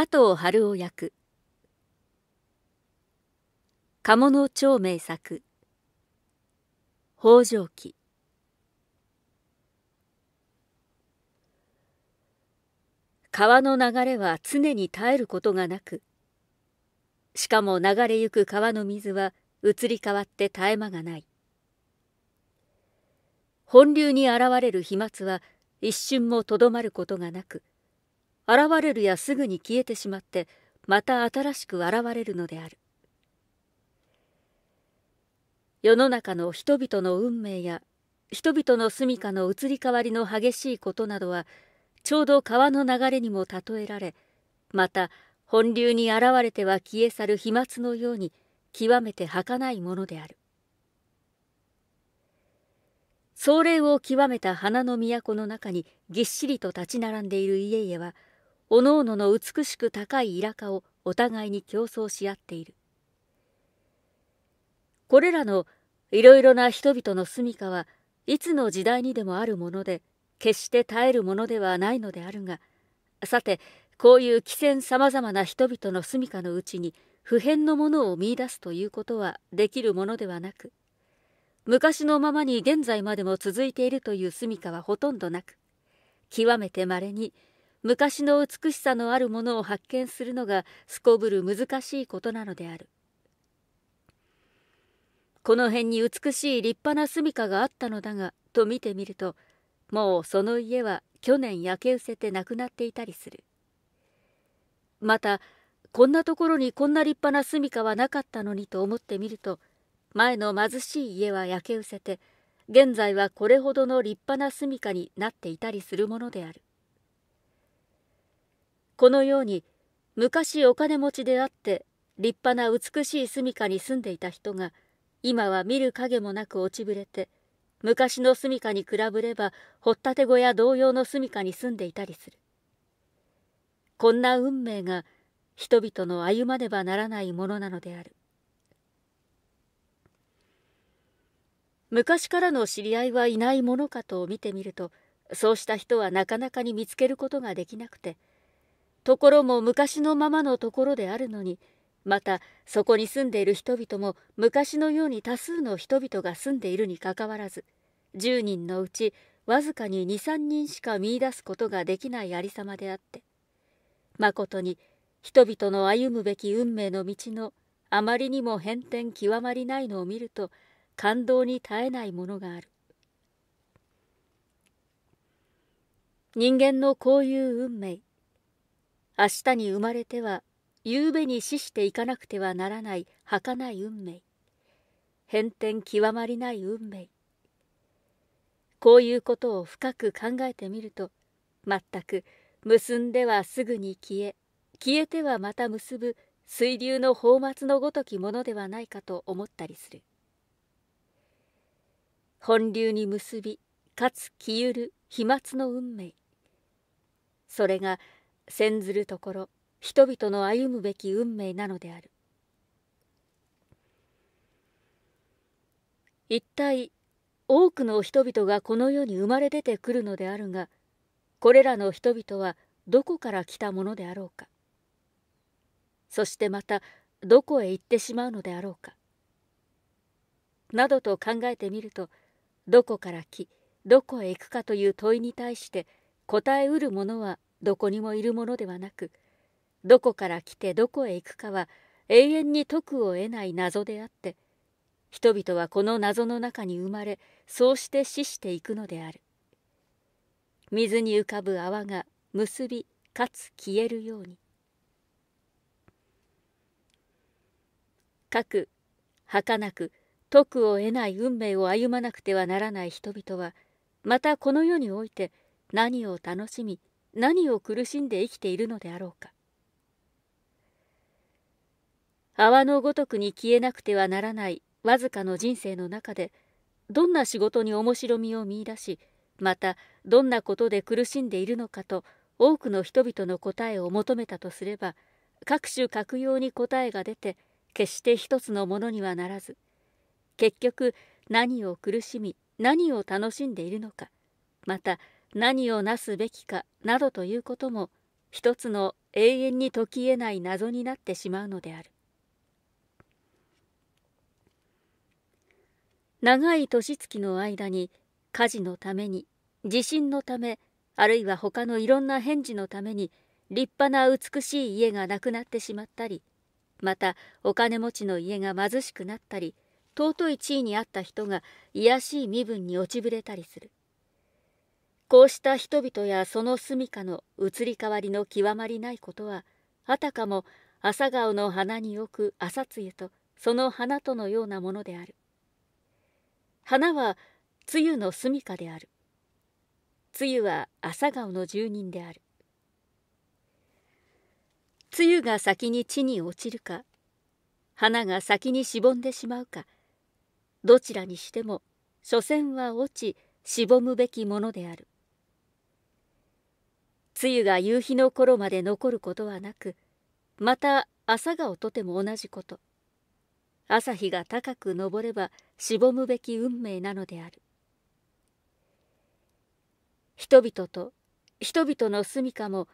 佐藤春夫役。鴨の長明作。北条記。川の流れは常に絶えることがなくしかも流れゆく川の水は移り変わって絶え間がない。本流に現れる飛沫は一瞬もとどまることがなく現れるやすぐに消えてしまってまた新しく現れるのである。世の中の人々の運命や人々の住処の移り変わりの激しいことなどはちょうど川の流れにも例えられまた本流に現れては消え去る飛沫のように極めて儚いものである。壮麗を極めた花の都の中にぎっしりと立ち並んでいる家々はおのおのの美しく高いイかをお互いに競争し合っている。これらのいろいろな人々の住処はいつの時代にでもあるもので決して絶えるものではないのであるがさてこういう奇戦さまざまな人々の住処のうちに普遍のものを見いだすということはできるものではなく昔のままに現在までも続いているという住処はほとんどなく極めてまれに昔の美しさのあるものを発見するのがすこぶる難しいことなのである。この辺に美しい立派な住処があったのだがと見てみるともうその家は去年焼け失せてなくなっていたりする。またこんなところにこんな立派な住処はなかったのにと思ってみると前の貧しい家は焼け失せて現在はこれほどの立派な住処になっていたりするものである。このように昔お金持ちであって立派な美しい住処に住んでいた人が今は見る影もなく落ちぶれて昔の住処に比べれば掘ったて小屋同様の住処に住んでいたりする。こんな運命が人々の歩まねばならないものなのである。昔からの知り合いはいないものかと見てみるとそうした人はなかなかに見つけることができなくてところも昔のままのところであるのにまたそこに住んでいる人々も昔のように多数の人々が住んでいるにかかわらず10人のうちわずかに23人しか見いだすことができないありさまであってまことに人々の歩むべき運命の道のあまりにも変転極まりないのを見ると感動に絶えないものがある。人間のこういう運命明日に生まれては夕べに死していかなくてはならない儚い運命。変転極まりない運命。こういうことを深く考えてみると全く結んではすぐに消え消えてはまた結ぶ水流の泡沫のごときものではないかと思ったりする。本流に結びかつ消ゆる飛沫の運命。それが先ずるところ人々の歩むべき運命なのである。一体多くの人々がこの世に生まれ出てくるのであるがこれらの人々はどこから来たものであろうか。そしてまたどこへ行ってしまうのであろうか。などと考えてみるとどこから来どこへ行くかという問いに対して答えうるものはどこにもいるものではなくどこから来てどこへ行くかは永遠に解くを得ない謎であって人々はこの謎の中に生まれそうして死していくのである。水に浮かぶ泡が結びかつ消えるように。かく儚く解くを得ない運命を歩まなくてはならない人々はまたこの世において何を楽しみ何を苦しんで生きているのであろうか。泡のごとくに消えなくてはならないわずかの人生の中でどんな仕事に面白みを見いだしまたどんなことで苦しんでいるのかと多くの人々の答えを求めたとすれば各種各様に答えが出て決して一つのものにはならず結局何を苦しみ何を楽しんでいるのかまた何をなすべきかなどということも一つの永遠に解きえない謎になってしまうのである。長い年月の間に火事のために地震のためあるいは他のいろんな返事のために立派な美しい家がなくなってしまったりまたお金持ちの家が貧しくなったり尊い地位にあった人が卑しい身分に落ちぶれたりする。こうした人々やその住処の移り変わりの極まりないことはあたかも朝顔の花に置く朝露とその花とのようなものである。花は梅雨の住処である。梅雨は朝顔の住人である。梅雨が先に地に落ちるか花が先にしぼんでしまうかどちらにしても所詮は落ちしぼむべきものである。梅雨が夕日の頃まで残ることはなくまた朝顔とても同じこと。朝日が高く昇ればしぼむべき運命なのである。人々と人々の住処も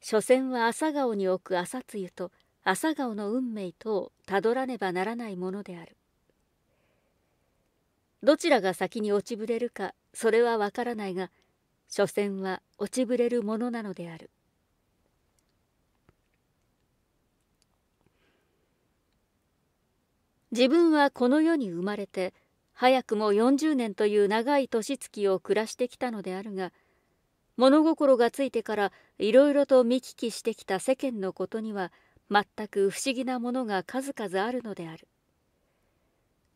所詮は朝顔に置く朝露と朝顔の運命とをたどらねばならないものである。どちらが先に落ちぶれるかそれはわからないが所詮は落ちぶれるものなのである。自分はこの世に生まれて早くも40年という長い年月を暮らしてきたのであるが物心がついてからいろいろと見聞きしてきた世間のことには全く不思議なものが数々あるのである。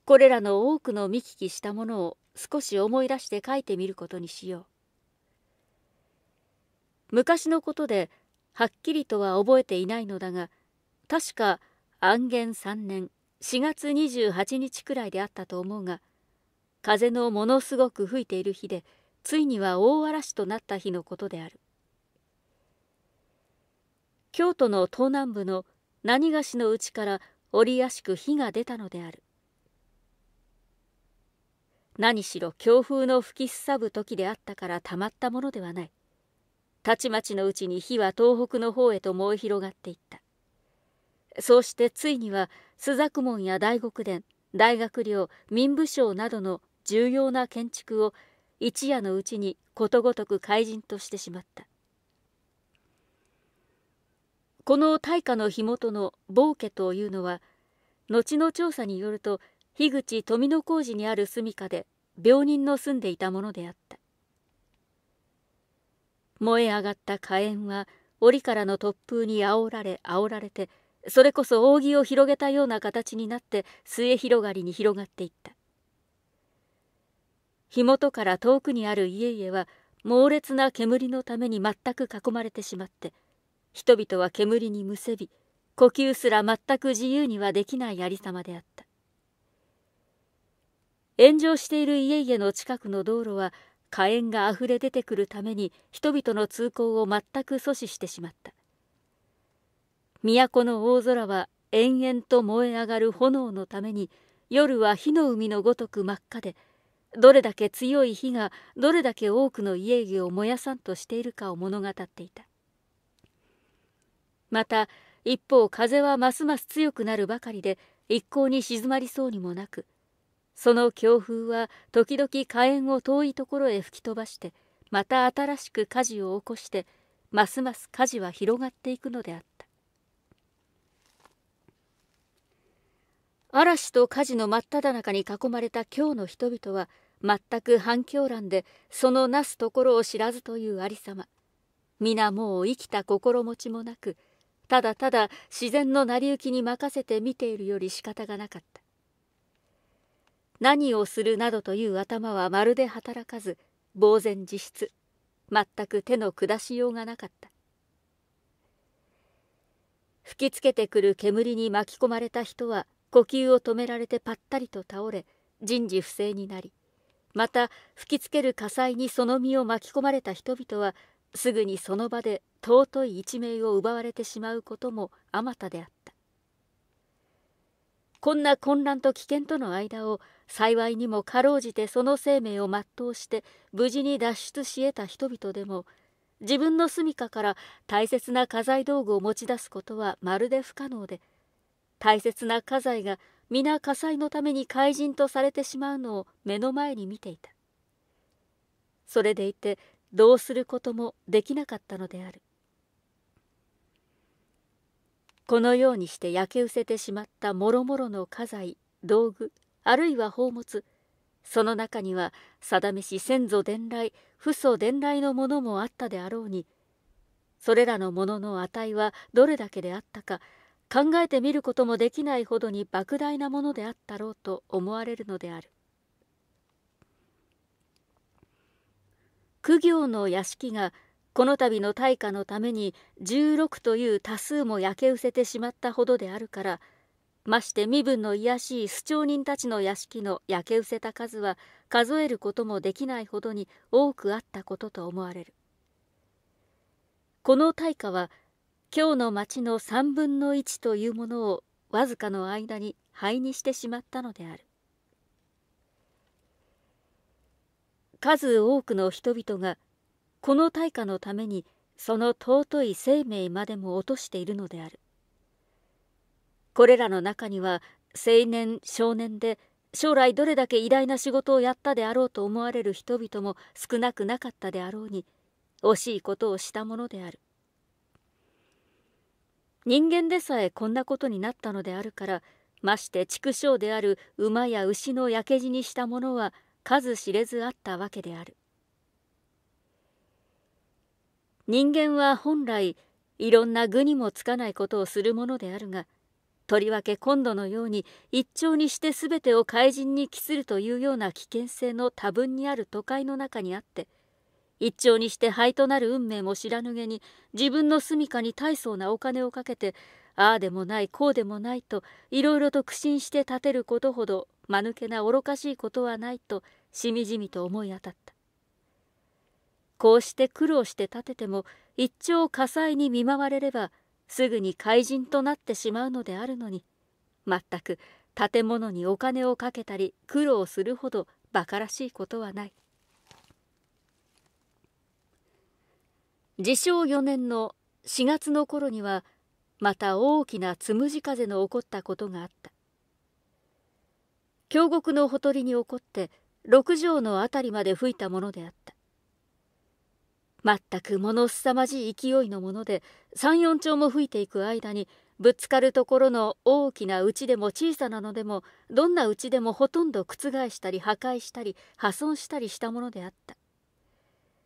これらの多くの見聞きしたものを少し思い出して書いてみることにしよう。昔のことではっきりとは覚えていないのだが確か安元3年4月28日くらいであったと思うが風のものすごく吹いている日でついには大嵐となった日のことである。京都の東南部の何菓子のうちから折やしく火が出たのである。何しろ強風の吹きすさぶ時であったからたまったものではない。たちまちのうちに火は東北の方へと燃え広がっていった。そうしてついには朱雀門や大極殿大学寮民部省などの重要な建築を一夜のうちにことごとく怪人としてしまった。この大火の火元の暴家というのは後の調査によると樋口富野工事にある住処で病人の住んでいたものであった。燃え上がった火炎は檻からの突風に煽られ煽られてそれこそ扇を広げたような形になって末広がりに広がっていった。火元から遠くにある家々は猛烈な煙のために全く囲まれてしまって人々は煙にむせび呼吸すら全く自由にはできないありさまであった。炎上している家々の近くの道路は火炎があふれ出てくるために人々の通行を全く阻止してしまった。都の大空は延々と燃え上がる炎のために夜は火の海のごとく真っ赤でどれだけ強い火がどれだけ多くの家々を燃やさんとしているかを物語っていた。また一方風はますます強くなるばかりで一向に静まりそうにもなくその強風は時々火炎を遠いところへ吹き飛ばしてまた新しく火事を起こしてますます火事は広がっていくのであった。嵐と火事の真っ只中に囲まれた今日の人々は全く反響乱でそのなすところを知らずというありさま。皆もう生きた心持ちもなくただただ自然の成り行きに任せて見ているより仕方がなかった。何をするなどという頭はまるで働かず呆然自失。全く手の下しようがなかった。吹きつけてくる煙に巻き込まれた人は呼吸を止められてぱったりと倒れ人事不正になりまた吹きつける火災にその身を巻き込まれた人々はすぐにその場で尊い一命を奪われてしまうこともあまたであった。こんな混乱と危険との間を幸いにもかろうじてその生命を全うして無事に脱出し得た人々でも自分の住処から大切な家財道具を持ち出すことはまるで不可能で大切な家財が皆火災のために怪人とされてしまうのを目の前に見ていた。それでいてどうすることもできなかったのである。このようにして焼け失せてしまったもろもろの家財道具あるいは宝物その中には定めし先祖伝来父祖伝来のものもあったであろうにそれらのものの値はどれだけであったか考えてみることもできないほどに莫大なものであったろうと思われるのである。苦行の屋敷がこの度の大火のために16という多数も焼け失せてしまったほどであるからまして身分の卑しい主張人たちの屋敷の焼け失せた数は数えることもできないほどに多くあったことと思われる。この大火は今日の町の3分の1というものをわずかの間に灰にしてしまったのである。数多くの人々がこの大火のためにその尊い生命までも落としているのである。これらの中には青年少年で将来どれだけ偉大な仕事をやったであろうと思われる人々も少なくなかったであろうに惜しいことをしたものである。人間でさえこんなことになったのであるからまして畜生である馬や牛の焼け死にしたものは数知れずあったわけである。人間は本来いろんな具にもつかないことをするものであるがとりわけ今度のように一朝にして全てを怪人に帰するというような危険性の多分にある都会の中にあって一朝にして灰となる運命も知らぬげに自分の住処に大層なお金をかけてああでもないこうでもないといろいろと苦心して立てることほど間抜けな愚かしいことはないとしみじみと思い当たった。こうして苦労して立てても一朝火災に見舞われればすぐに怪人となってしまうのであるのに全く建物にお金をかけたり苦労するほど馬鹿らしいことはない。自称4年の4月の頃にはまた大きなつむじ風の起こったことがあった。京極のほとりに起こって六畳の辺りまで吹いたものであった。全く物凄まじい勢いのもので三四丁も吹いていく間にぶつかるところの大きな家でも小さなのでもどんな家でもほとんど覆したり破壊したり破損したりしたものであった。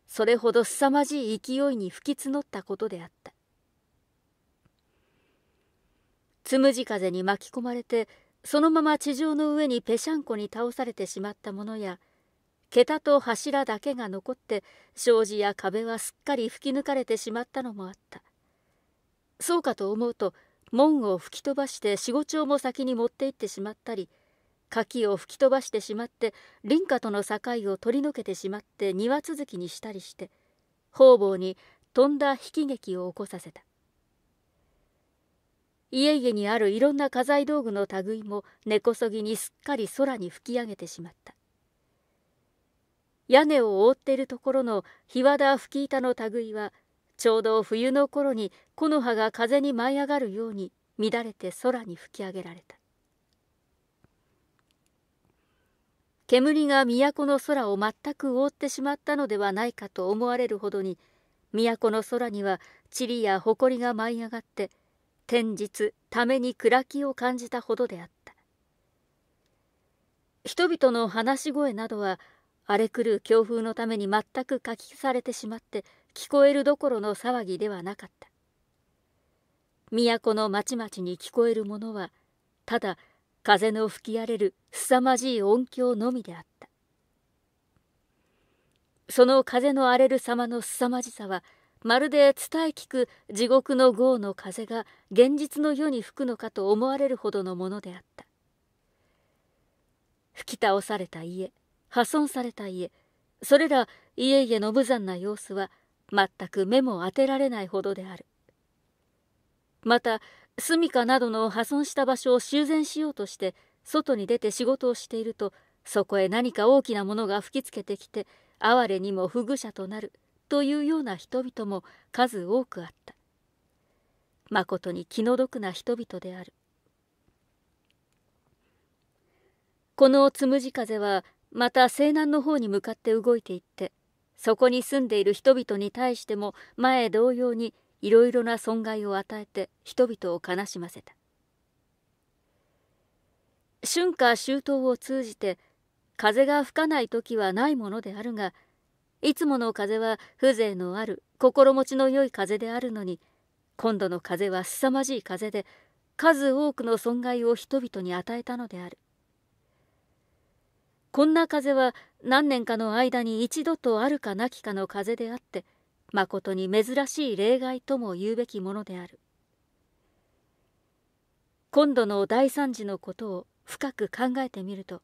それほど凄まじい勢いに吹き募ったことであった。つむじ風に巻き込まれてそのまま地上の上にぺしゃんこに倒されてしまったものや桁と柱だけが残って障子や壁はすっかり吹き抜かれてしまったのもあった。そうかと思うと門を吹き飛ばして四五丁も先に持って行ってしまったり柿を吹き飛ばしてしまって林家との境を取り除けてしまって庭続きにしたりして方々にとんだ悲劇を起こさせた。家々にあるいろんな家財道具の類も根こそぎにすっかり空に吹き上げてしまった。屋根を覆っているところの日和田吹板の類はちょうど冬の頃に木の葉が風に舞い上がるように乱れて空に吹き上げられた。煙が都の空を全く覆ってしまったのではないかと思われるほどに都の空には塵や埃が舞い上がって天日ために暗きを感じたほどであった。人々の話し声などは荒れ狂う強風のために全くかき消されてしまって聞こえるどころの騒ぎではなかった。都の町々に聞こえるものはただ風の吹き荒れる凄まじい音響のみであった。その風の荒れる様の凄まじさはまるで伝え聞く地獄の豪の風が現実の世に吹くのかと思われるほどのものであった。吹き倒された家破損された家それら家々の無残な様子は全く目も当てられないほどである。また住処などの破損した場所を修繕しようとして外に出て仕事をしているとそこへ何か大きなものが吹きつけてきて哀れにも不具者となるというような人々も数多くあった。まことに気の毒な人々である。このつむじ風はまた西南の方に向かって動いていってそこに住んでいる人々に対しても前同様にいろいろな損害を与えて人々を悲しませた。春夏秋冬を通じて風が吹かない時はないものであるがいつもの風は風情のある心持ちの良い風であるのに今度の風は凄まじい風で数多くの損害を人々に与えたのである。こんな風は何年かの間に一度とあるかなきかの風であってまことに珍しい例外とも言うべきものである。今度の大惨事のことを深く考えてみると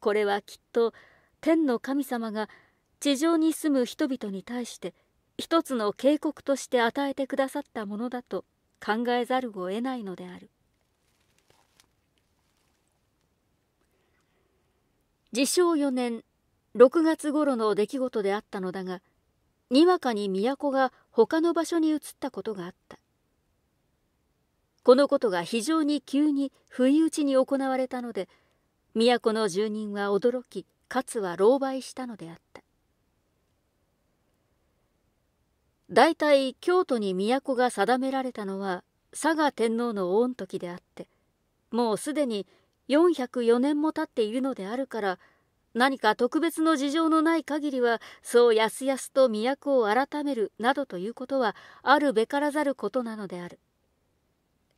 これはきっと天の神様が地上に住む人々に対して一つの警告として与えてくださったものだと考えざるを得ないのである。自称4年6月頃の出来事であったのだがにわかに都が他の場所に移ったことがあった。このことが非常に急に不意打ちに行われたので都の住人は驚きかつは狼狽したのであった。大体京都に都が定められたのは佐賀天皇の御時であってもうすでに404年も経っているのであるから何か特別の事情のない限りはそうやすやすと都を改めるなどということはあるべからざることなのである。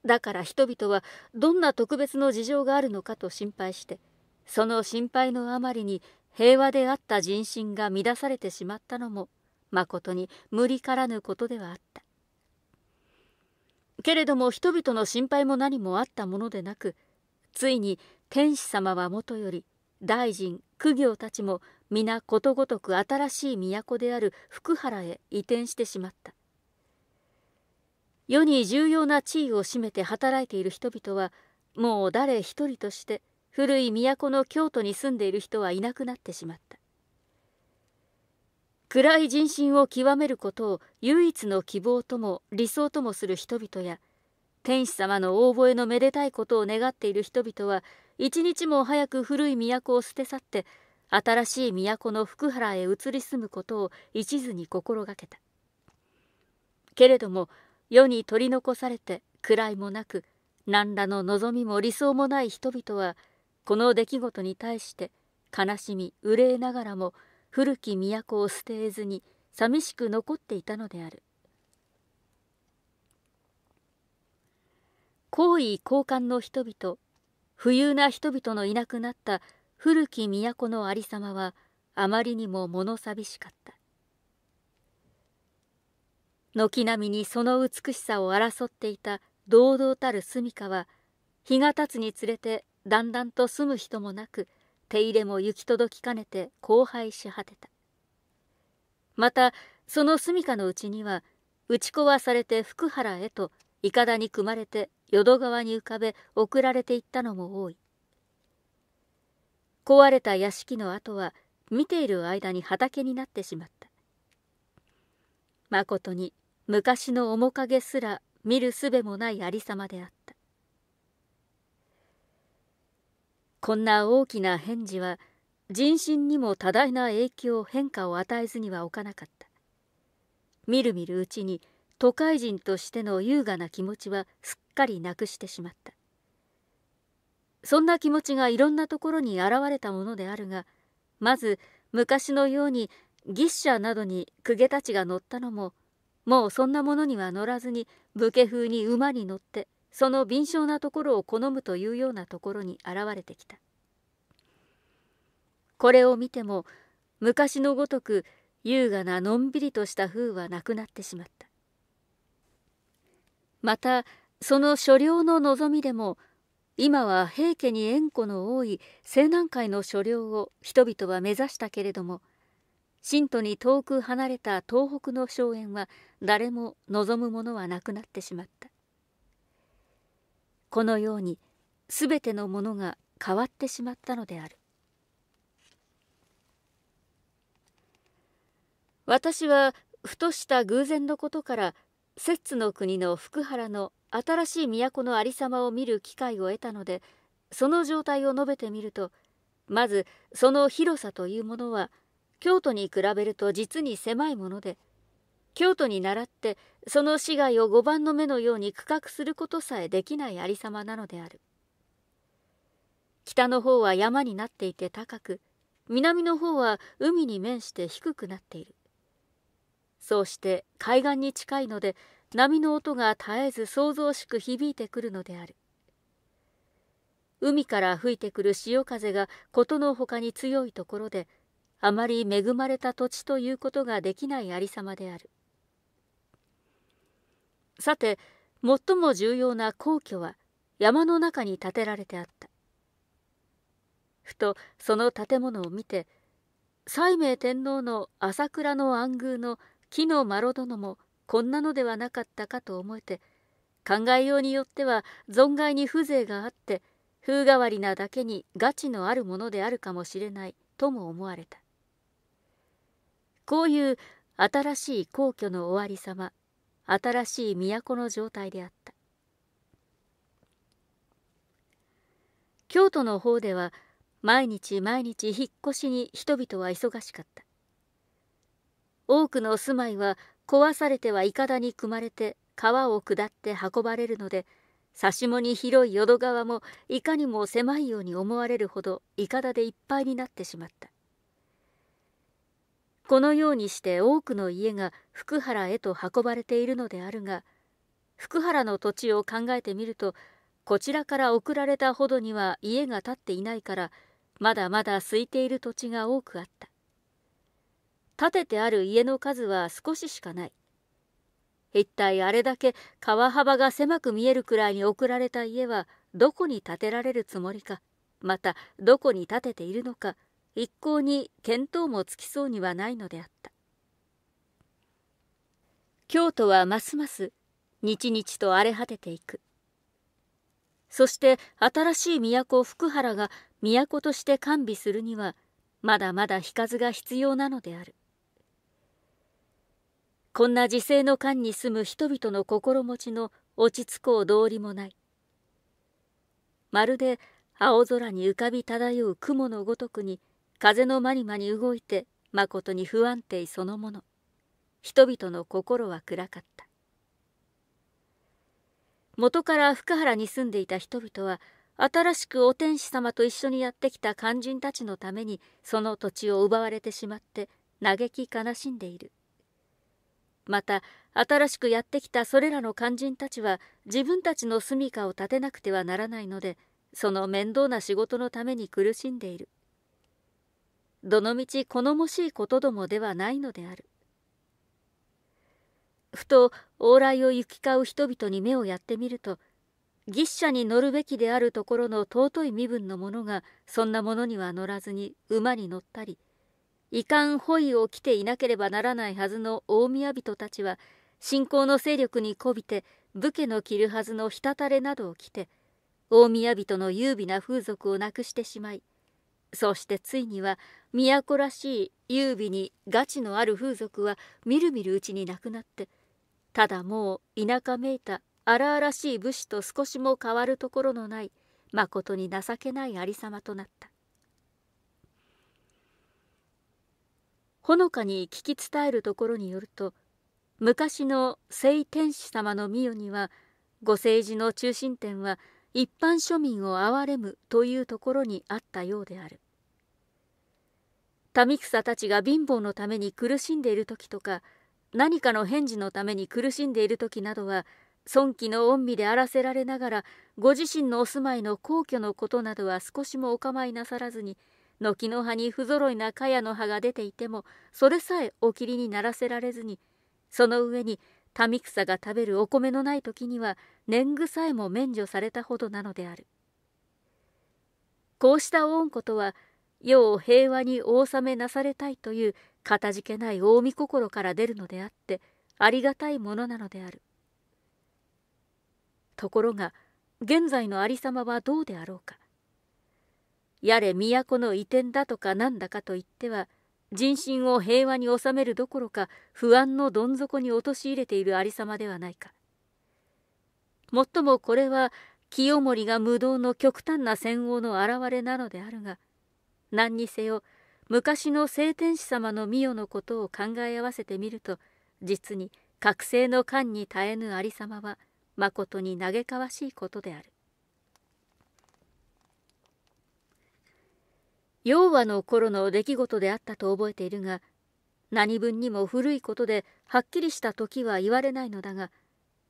だから人々はどんな特別の事情があるのかと心配してその心配のあまりに平和であった人心が乱されてしまったのもまことに無理からぬことではあった。けれども人々の心配も何もあったものでなくついに天使様はもとより大臣公行たちも皆ことごとく新しい都である福原へ移転してしまった。世に重要な地位を占めて働いている人々はもう誰一人として古い都の京都に住んでいる人はいなくなってしまった。暗い人心を極めることを唯一の希望とも理想ともする人々や天使様の大声のめでたいことを願っている人々は一日も早く古い都を捨て去って新しい都の福原へ移り住むことを一途に心がけた。けれども世に取り残されて位もなく何らの望みも理想もない人々はこの出来事に対して悲しみ憂えながらも古き都を捨てえずに寂しく残っていたのである。皇位交換の人々富裕な人々のいなくなった古き都のありさまはあまりにも物寂しかった。軒並みにその美しさを争っていた堂々たる住処は日が経つにつれてだんだんと住む人もなく手入れも行き届きかねて荒廃し果てた。またその住処のうちには打ち壊されて福原へといかだに組まれて淀川に浮かべ送られていったのも多い。壊れた屋敷の跡は見ている間に畑になってしまった。まことに昔の面影すら見るすべもないありさまであった。こんな大きな返事は人心にも多大な影響変化を与えずには置かなかった。みるみるうちに都会人としての優雅な気持ちはすっかりなくしてしまった。そんな気持ちがいろんなところに現れたものであるがまず昔のように牛車などに公家たちが乗ったのももうそんなものには乗らずに武家風に馬に乗ってその敏捷なところを好むというようなところに現れてきた。これを見ても昔のごとく優雅なのんびりとした風はなくなってしまった。またその所領の望みでも今は平家に縁故の多い西南海の所領を人々は目指したけれども信徒に遠く離れた東北の荘園は誰も望むものはなくなってしまった。このように全てのものが変わってしまったのである。私はふとした偶然のことから摂津の国の福原の新しい都のありさまを見る機会を得たのでその状態を述べてみるとまずその広さというものは京都に比べると実に狭いもので京都に倣ってその市街を五番の目のように区画することさえできないありさまなのである。北の方は山になっていて高く南の方は海に面して低くなっている。そうして海岸に近いので波の音が絶えず想像しく響いてくるのである。海から吹いてくる潮風がことのほかに強いところであまり恵まれた土地ということができないありさまである。さて最も重要な皇居は山の中に建てられてあった。ふとその建物を見て西明天皇の朝倉の暗宮の木の丸殿もこんなのではなかったかと思えて考えようによっては存外に風情があって風変わりなだけにガチのあるものであるかもしれないとも思われた。こういう新しい皇居の終わりさま新しい都の状態であった。京都の方では毎日毎日引っ越しに人々は忙しかった。多くの住まいは壊されてはいかだに組まれて川を下って運ばれるので差しもに広い淀川もいかにも狭いように思われるほどいかだでいっぱいになってしまった。このようにして多くの家が福原へと運ばれているのであるが福原の土地を考えてみるとこちらから送られたほどには家が建っていないからまだまだ空いている土地が多くあった。建ててある家の数は少ししかない。一体あれだけ川幅が狭く見えるくらいに送られた家はどこに建てられるつもりかまたどこに建てているのか一向に見当もつきそうにはないのであった。京都はますます日々と荒れ果てていく。そして新しい都福原が都として完備するにはまだまだ日数が必要なのである。こんな時世の間に住む人々の心持ちの落ち着こう道理もない。まるで青空に浮かび漂う雲のごとくに風のまにまに動いてまことに不安定そのもの。人々の心は暗かった。元から福原に住んでいた人々は新しくお天使様と一緒にやってきた肝心たちのためにその土地を奪われてしまって嘆き悲しんでいる。また新しくやってきたそれらの肝心たちは自分たちの住処を立てなくてはならないのでその面倒な仕事のために苦しんでいる。どのみち好もしいことどもではないのである。ふと往来を行き交う人々に目をやってみると牛車に乗るべきであるところの尊い身分の者がそんなものには乗らずに馬に乗ったり遺憾ホイを着ていなければならないはずの大宮人たちは信仰の勢力にこびて武家の着るはずのたたれなどを着て大宮人の優美な風俗をなくしてしまいそしてついには都らしい優美にガチのある風俗はみるみるうちになくなってただもう田舎めいた荒々しい武士と少しも変わるところのないまことに情けないありさまとなった。ほのかに聞き伝えるところによると昔の聖天使様の御代にはご政治の中心点は一般庶民を憐れむというところにあったようである。民草たちが貧乏のために苦しんでいる時とか何かの返事のために苦しんでいる時などは尊貴の恩義であらせられながらご自身のお住まいの皇居のことなどは少しもお構いなさらずに軒の葉に不揃いな茅の葉が出ていてもそれさえおきりにならせられずにその上に民草が食べるお米のない時には年貢さえも免除されたほどなのである。こうした恩ことは世を平和にお納めなされたいというかたじけない近江心から出るのであってありがたいものなのである。ところが現在の有様はどうであろうか。やれ都の移転だとかなんだかと言っては人心を平和に収めるどころか不安のどん底に陥れているありさまではないか。もっともこれは清盛が無道の極端な戦王の現れなのであるが何にせよ昔の聖天使様の御代のことを考え合わせてみると実に覚醒の間に絶えぬありさまはまことに嘆かわしいことである。幼和の頃の出来事であったと覚えているが何分にも古いことではっきりした時は言われないのだが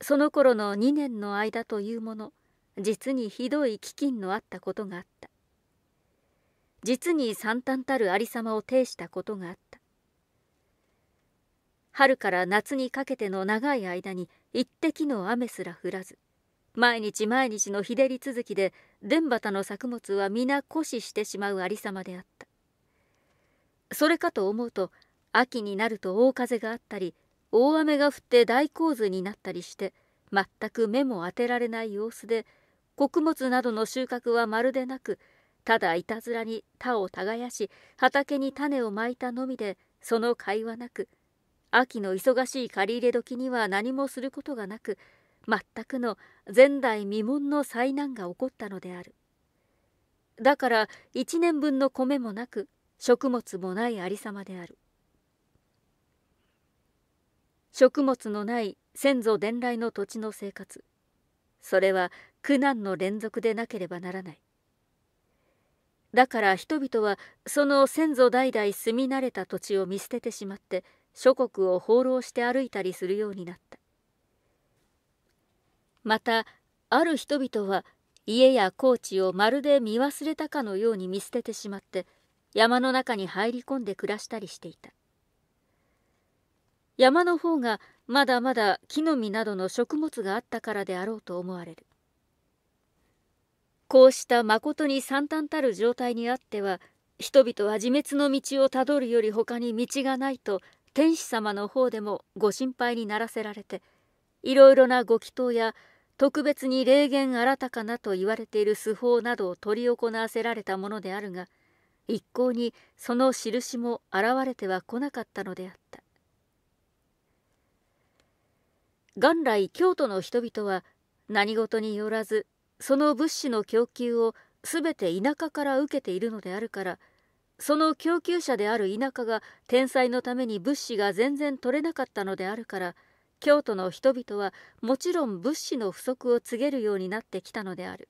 その頃の2年の間というもの実にひどい飢饉のあったことがあった。実に惨憺たるありさまを呈したことがあった。春から夏にかけての長い間に一滴の雨すら降らず毎日毎日の日照り続きで田畑の作物は皆枯死してしまうありさまであった。それかと思うと秋になると大風があったり大雨が降って大洪水になったりして全く目も当てられない様子で穀物などの収穫はまるでなくただいたずらに田を耕し畑に種をまいたのみでその甲斐はなく秋の忙しい借り入れ時には何もすることがなく全くの前代未聞の災難が起こったのである。だから一年分の米もなく食物もないありさまである。食物のない先祖伝来の土地の生活。それは苦難の連続でなければならない。だから人々はその先祖代々住み慣れた土地を見捨ててしまって諸国を放浪して歩いたりするようになった。またある人々は家や高地をまるで見忘れたかのように見捨ててしまって山の中に入り込んで暮らしたりしていた。山の方がまだまだ木の実などの食物があったからであろうと思われる。こうしたまことに惨憺たる状態にあっては人々は自滅の道をたどるより他に道がないと天使様の方でもご心配にならせられていろいろなご祈祷や特別に霊言新たかなと言われている素法などを執り行わせられたものであるが一向にその印も現れては来なかったのであった。元来京都の人々は何事によらずその物資の供給を全て田舎から受けているのであるからその供給者である田舎が天災のために物資が全然取れなかったのであるから京都の人々はもちろん物資の不足を告げるようになってきたのである。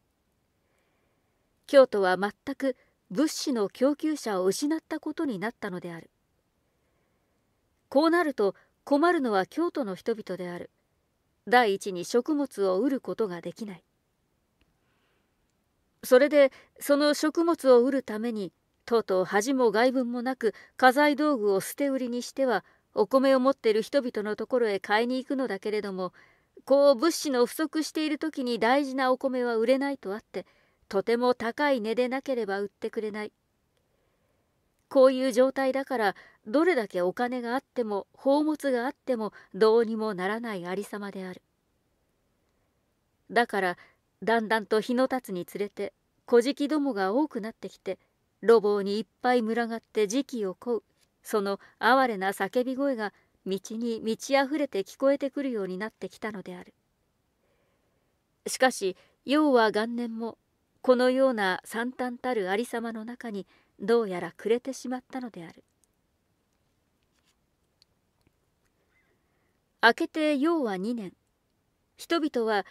京都は全く物資の供給者を失ったことになったのである。こうなると困るのは京都の人々である。第一に食物を売ることができない。それでその食物を売るためにとうとう恥も外聞もなく家財道具を捨て売りにしてはお米を持っている人々のところへ買いに行くのだけれどもこう物資の不足している時に大事なお米は売れないとあってとても高い値でなければ売ってくれない。こういう状態だからどれだけお金があっても宝物があってもどうにもならないありさまである。だからだんだんと日の経つにつれて小じどもが多くなってきて路傍にいっぱい群がって時期を乞う。その哀れな叫び声が道に満ち溢れて聞こえてくるようになってきたのである。しかし陽は元年もこのような惨憺たるありさまの中にどうやら暮れてしまったのである。明けて陽は2年。人々は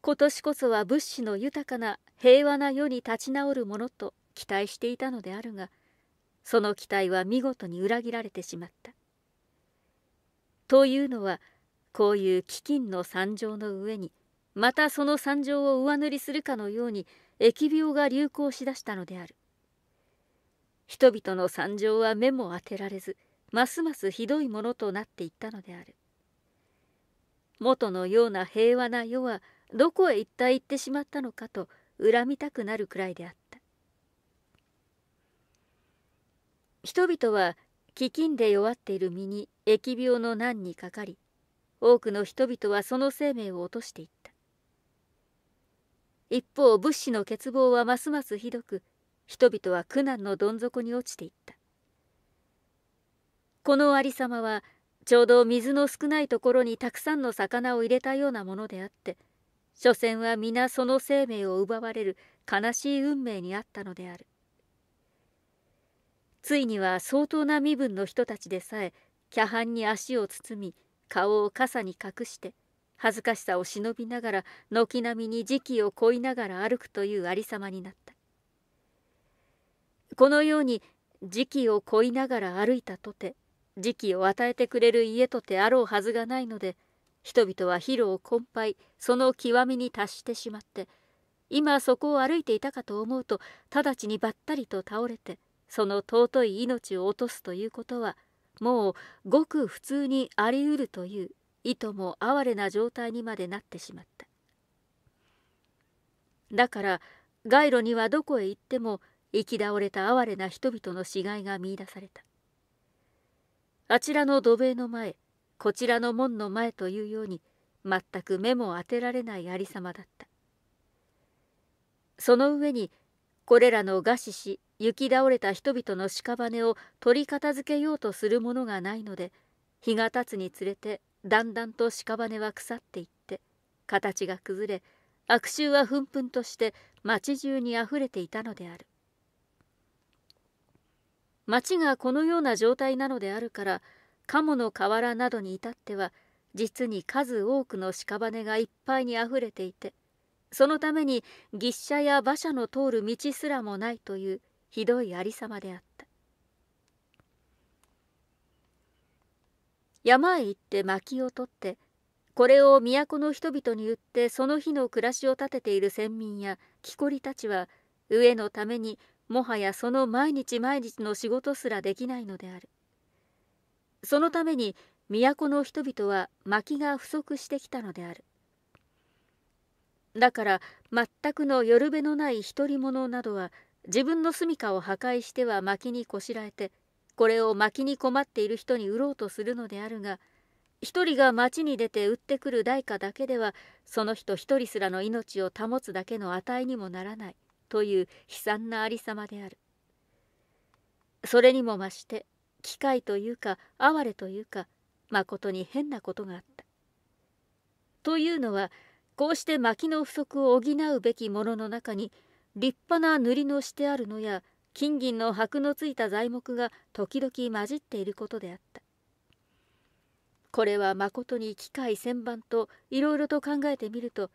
今年こそは物資の豊かな平和な世に立ち直るものと期待していたのであるがその期待は見事に裏切られてしまった。というのはこういう飢饉の惨状の上にまたその惨状を上塗りするかのように疫病が流行しだしたのである。人々の惨状は目も当てられずますますひどいものとなっていったのである。元のような平和な世はどこへ一体行ってしまったのかと恨みたくなるくらいであった人々は飢饉で弱っている身に疫病の難にかかり多くの人々はその生命を落としていった。一方物資の欠乏はますますひどく人々は苦難のどん底に落ちていった。このありさまはちょうど水の少ないところにたくさんの魚を入れたようなものであって所詮は皆その生命を奪われる悲しい運命にあったのである。ついには相当な身分の人たちでさえキャハンに足を包み顔を傘に隠して恥ずかしさを忍びながら軒並みに時期を恋いながら歩くというありさまになった。このように時期を恋いながら歩いたとて時期を与えてくれる家とてあろうはずがないので人々は疲労困憊その極みに達してしまって今そこを歩いていたかと思うと直ちにばったりと倒れてその尊い命を落とすということはもうごく普通にありうるといういとも哀れな状態にまでなってしまった。だから街路にはどこへ行っても行き倒れた哀れな人々の死骸が見いだされた。あちらの土塀の前こちらの門の前というように全く目も当てられないありさまだった。その上にこれらの餓死し行き倒れた人々の屍を取り片付けようとするものがないので日が経つにつれてだんだんと屍は腐っていって形が崩れ悪臭はふんふんとして町中にあふれていたのである。町がこのような状態なのであるから鴨の河原などに至っては実に数多くの屍がいっぱいにあふれていてそのために牛車や馬車の通る道すらもないというひどいありさまであった。山へ行って薪を取ってこれを都の人々に売ってその日の暮らしを立てている先民や木こりたちは飢えのためにもはやその毎日毎日の仕事すらできないのである。そのために都の人々は薪が不足してきたのである。だから全くのよるべのない独り者などは自分の住処を破壊しては薪にこしらえてこれを薪に困っている人に売ろうとするのであるが一人が町に出て売ってくる代価だけではその人一人すらの命を保つだけの値にもならないという悲惨なありさまである。それにも増して機械というか哀れというかまことに変なことがあった。というのはこうして薪の不足を補うべきものの中に立派な塗りのしてあるのや金銀の箔のついた材木が時々混じっていることであった。これはまことに機械千番といろいろと考えてみると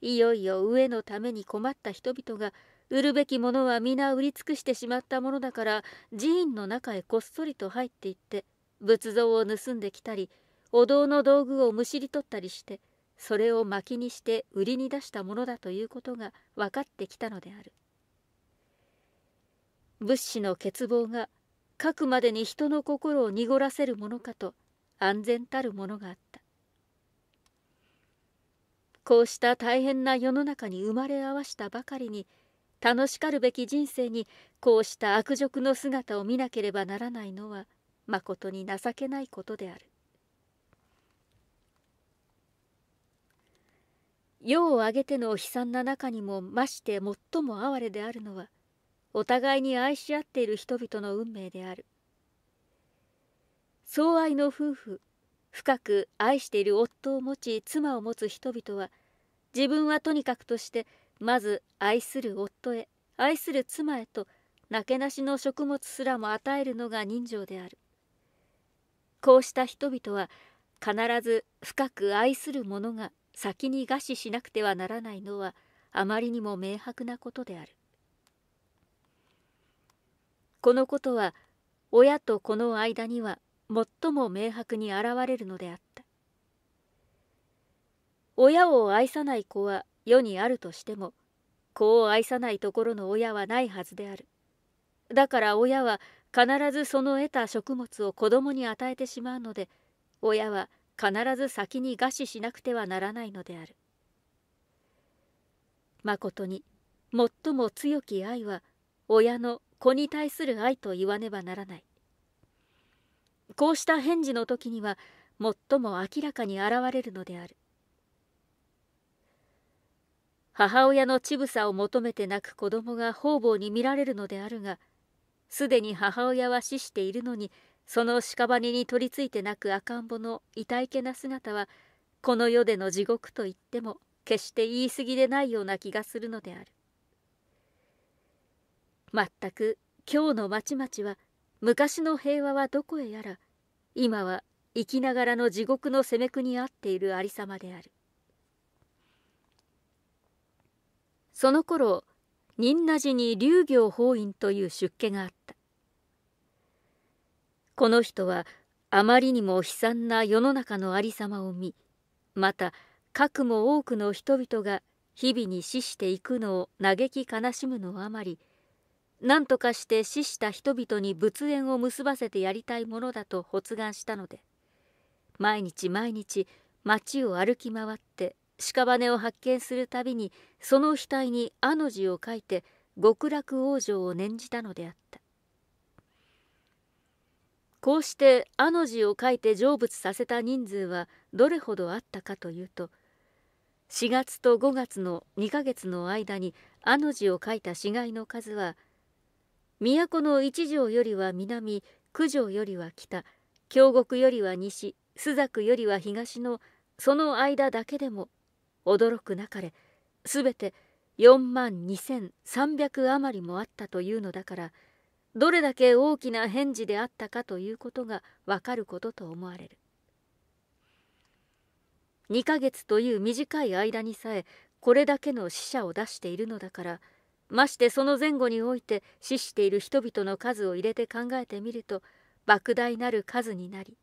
いよいよ上のために困った人々が売るべきものは皆売り尽くしてしまったものだから寺院の中へこっそりと入っていって仏像を盗んできたりお堂の道具をむしり取ったりしてそれを薪にして売りに出したものだということが分かってきたのである。物資の欠乏が書くまでに人の心を濁らせるものかと安全たるものがあった。こうした大変な世の中に生まれ合わしたばかりに楽しかるべき人生にこうした悪辱の姿を見なければならないのはまことに情けないことである。世を挙げての悲惨な中にもまして最も哀れであるのはお互いに愛し合っている人々の運命である。相愛の夫婦深く愛している夫を持ち妻を持つ人々は自分はとにかくとしてまず愛する夫へ愛する妻へとなけなしの食物すらも与えるのが人情である。こうした人々は必ず深く愛する者が先に餓死しなくてはならないのはあまりにも明白なことである。このことは親と子の間には最も明白に現れるのであった。親を愛さない子は世にあるとしても子を愛さないところの親はないはずである。だから親は必ずその得た食物を子供に与えてしまうので親は必ず先に餓死しなくてはならないのである。まことに最も強き愛は親の子に対する愛と言わねばならない。こうした返事の時には最も明らかに現れるのである。母親の乳房を求めて泣く子供が方々に見られるのであるがすでに母親は死しているのにその屍に取りついて泣く赤ん坊の痛いけな姿はこの世での地獄と言っても決して言い過ぎでないような気がするのである。まったく今日の町々は昔の平和はどこへやら今は生きながらの地獄の攻めくにあっているありさまである。その頃仁和寺に龍行法院という出家があった。この人はあまりにも悲惨な世の中のありさまを見またかくも多くの人々が日々に死していくのを嘆き悲しむのあまり何とかして死した人々に仏縁を結ばせてやりたいものだと発願したので毎日毎日町を歩き回って屍を発見するたびにその額に「あ」の字を書いて極楽往生を念じたのであった。こうして「あ」の字を書いて成仏させた人数はどれほどあったかというと4月と5月の2ヶ月の間に「あ」の字を書いた死骸の数は都の一条よりは南九条よりは北京極よりは西朱雀よりは東のその間だけでも驚くなかれすべて4万2300余りもあったというのだからどれだけ大きな返事であったかということがわかることと思われる。2ヶ月という短い間にさえこれだけの死者を出しているのだからましてその前後において死している人々の数を入れて考えてみると莫大なる数になり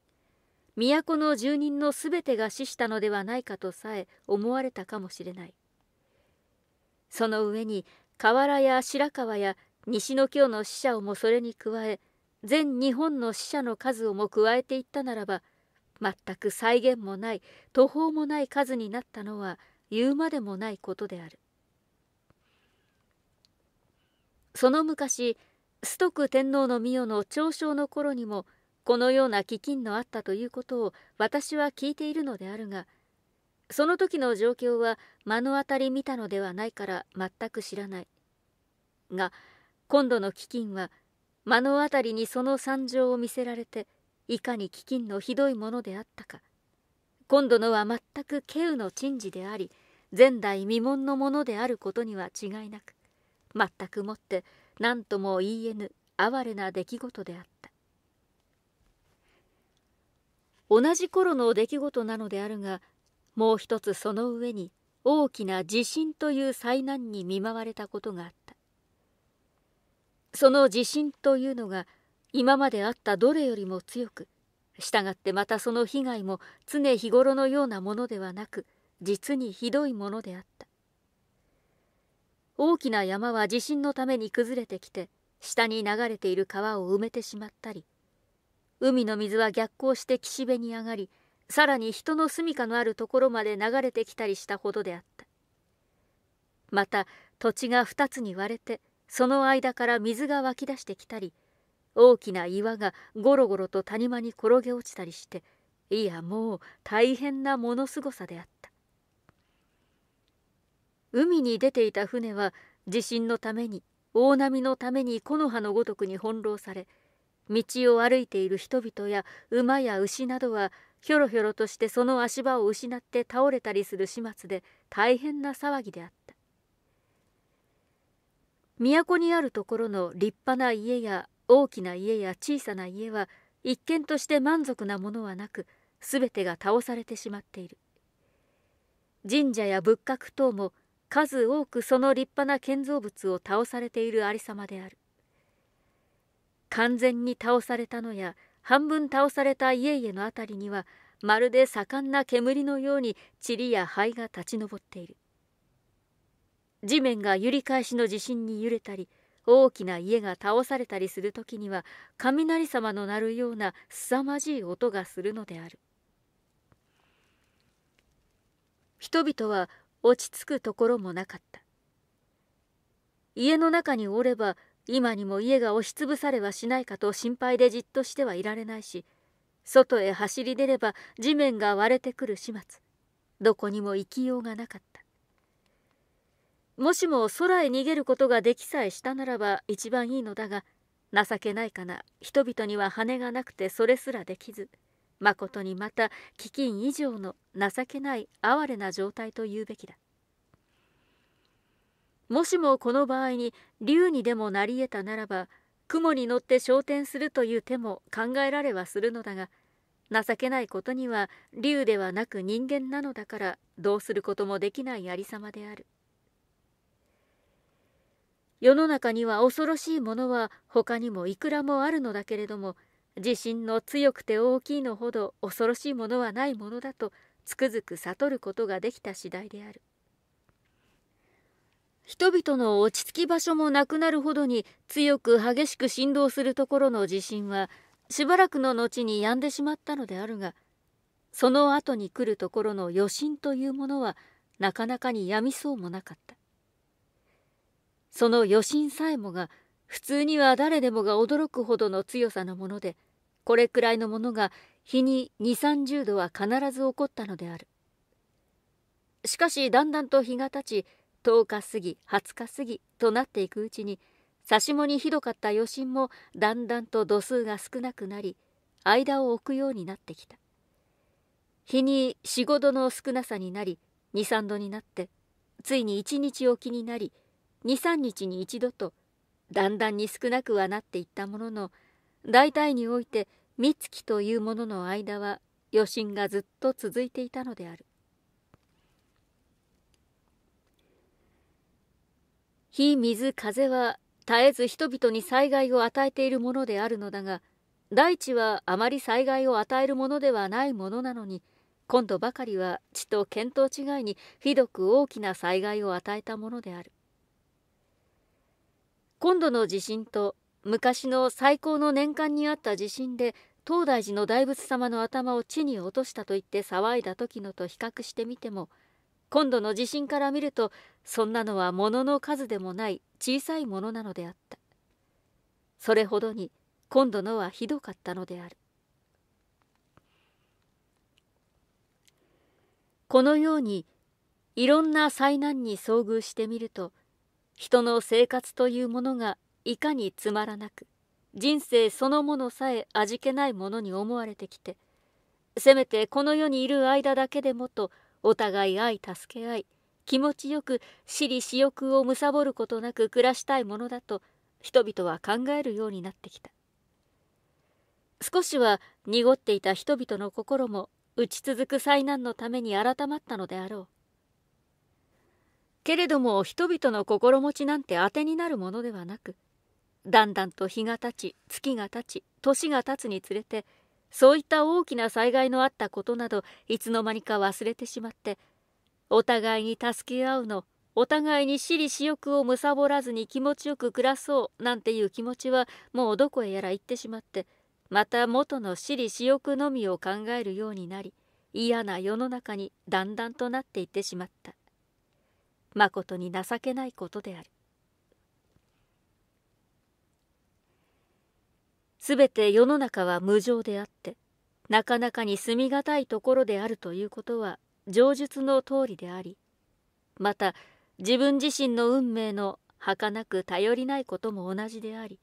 都の住人のすべてが死したのではないかとさえ思われたかもしれない。その上に河原や白川や西の京の死者をもそれに加え全日本の死者の数をも加えていったならば全く再現もない途方もない数になったのは言うまでもないことである。その昔崇徳天皇の御代の長生の頃にもこのような飢饉のあったということを私は聞いているのであるがその時の状況は目の当たり見たのではないから全く知らない。が今度の飢饉は目の当たりにその惨状を見せられていかに飢饉のひどいものであったか。今度のは全く稀有の珍事であり前代未聞のものであることには違いなく全くもって何とも言えぬ哀れな出来事であった。同じ頃の出来事なのであるがもう一つその上に大きな地震という災難に見舞われたことがあった。その地震というのが今まであったどれよりも強くしたがってまたその被害も常日頃のようなものではなく実にひどいものであった。大きな山は地震のために崩れてきて下に流れている川を埋めてしまったり海の水は逆行して岸辺に上がりさらに人の住みかのあるところまで流れてきたりしたほどであった。また土地が二つに割れてその間から水が湧き出してきたり大きな岩がゴロゴロと谷間に転げ落ちたりしていやもう大変なものすごさであった。海に出ていた船は地震のために大波のために木の葉のごとくに翻弄され道を歩いている人々や馬や牛などはひょろひょろとしてその足場を失って倒れたりする始末で大変な騒ぎであった。都にあるところの立派な家や大きな家や小さな家は一見として満足なものはなく全てが倒されてしまっている。神社や仏閣等も数多くその立派な建造物を倒されているありさまである。完全に倒されたのや半分倒された家々の辺りにはまるで盛んな煙のように塵や灰が立ち上っている。地面が揺り返しの地震に揺れたり大きな家が倒されたりする時には雷様の鳴るような凄まじい音がするのである。人々は落ち着くところもなかった。家の中におれば今にも家が押しつぶされはしないかと心配でじっとしてはいられないし外へ走り出れば地面が割れてくる始末。どこにも行きようがなかった。もしも空へ逃げることができさえしたならば一番いいのだが情けないかな。人々には羽がなくてそれすらできずまことにまた飢饉以上の情けない哀れな状態と言うべきだ。もしもこの場合に竜にでもなり得たならば雲に乗って昇天するという手も考えられはするのだが情けないことには竜ではなく人間なのだからどうすることもできないありさまである。世の中には恐ろしいものは他にもいくらもあるのだけれども地震の強くて大きいのほど恐ろしいものはないものだとつくづく悟ることができた次第である。人々の落ち着き場所もなくなるほどに強く激しく振動するところの地震はしばらくの後に止んでしまったのであるがその後に来るところの余震というものはなかなかにやみそうもなかった。その余震さえもが普通には誰でもが驚くほどの強さのものでこれくらいのものが日に2 3 0度は必ず起こったのである。しかしだんだんと日が経ち10日過ぎ20日過ぎとなっていくうちに差しもにひどかった余震もだんだんと度数が少なくなり間を置くようになってきた。日に45度の少なさになり23度になってついに1日おきになり23日に一度とだんだんに少なくはなっていったものの大体において三月というものの間は余震がずっと続いていたのである。火水風は絶えず人々に災害を与えているものであるのだが大地はあまり災害を与えるものではないものなのに今度ばかりは地と見当違いにひどく大きな災害を与えたものである。今度の地震と昔の最高の年間にあった地震で東大寺の大仏様の頭を地に落としたと言って騒いだ時のと比較してみても今度の地震から見るとそんなのは物の数でもない小さいものなのであった。それほどに今度のはひどかったのである。このようにいろんな災難に遭遇してみると人の生活というものがいかにつまらなく人生そのものさえ味気ないものに思われてきてせめてこの世にいる間だけでもとお互い愛助け合い気持ちよく私利私欲を貪ることなく暮らしたいものだと人々は考えるようになってきた。少しは濁っていた人々の心も打ち続く災難のために改まったのであろう。けれども人々の心持ちなんて当てになるものではなくだんだんと日が経ち月が経ち年が経つにつれてそういった大きな災害のあったことなどいつの間にか忘れてしまってお互いに助け合うのお互いに私利私欲を貪らずに気持ちよく暮らそうなんていう気持ちはもうどこへやら行ってしまってまた元の私利私欲のみを考えるようになり嫌な世の中にだんだんとなっていってしまった。まことに情けないことである。すべて世の中は無常であってなかなかに住みがたいところであるということは上述の通りでありまた自分自身の運命の儚く頼りないことも同じであり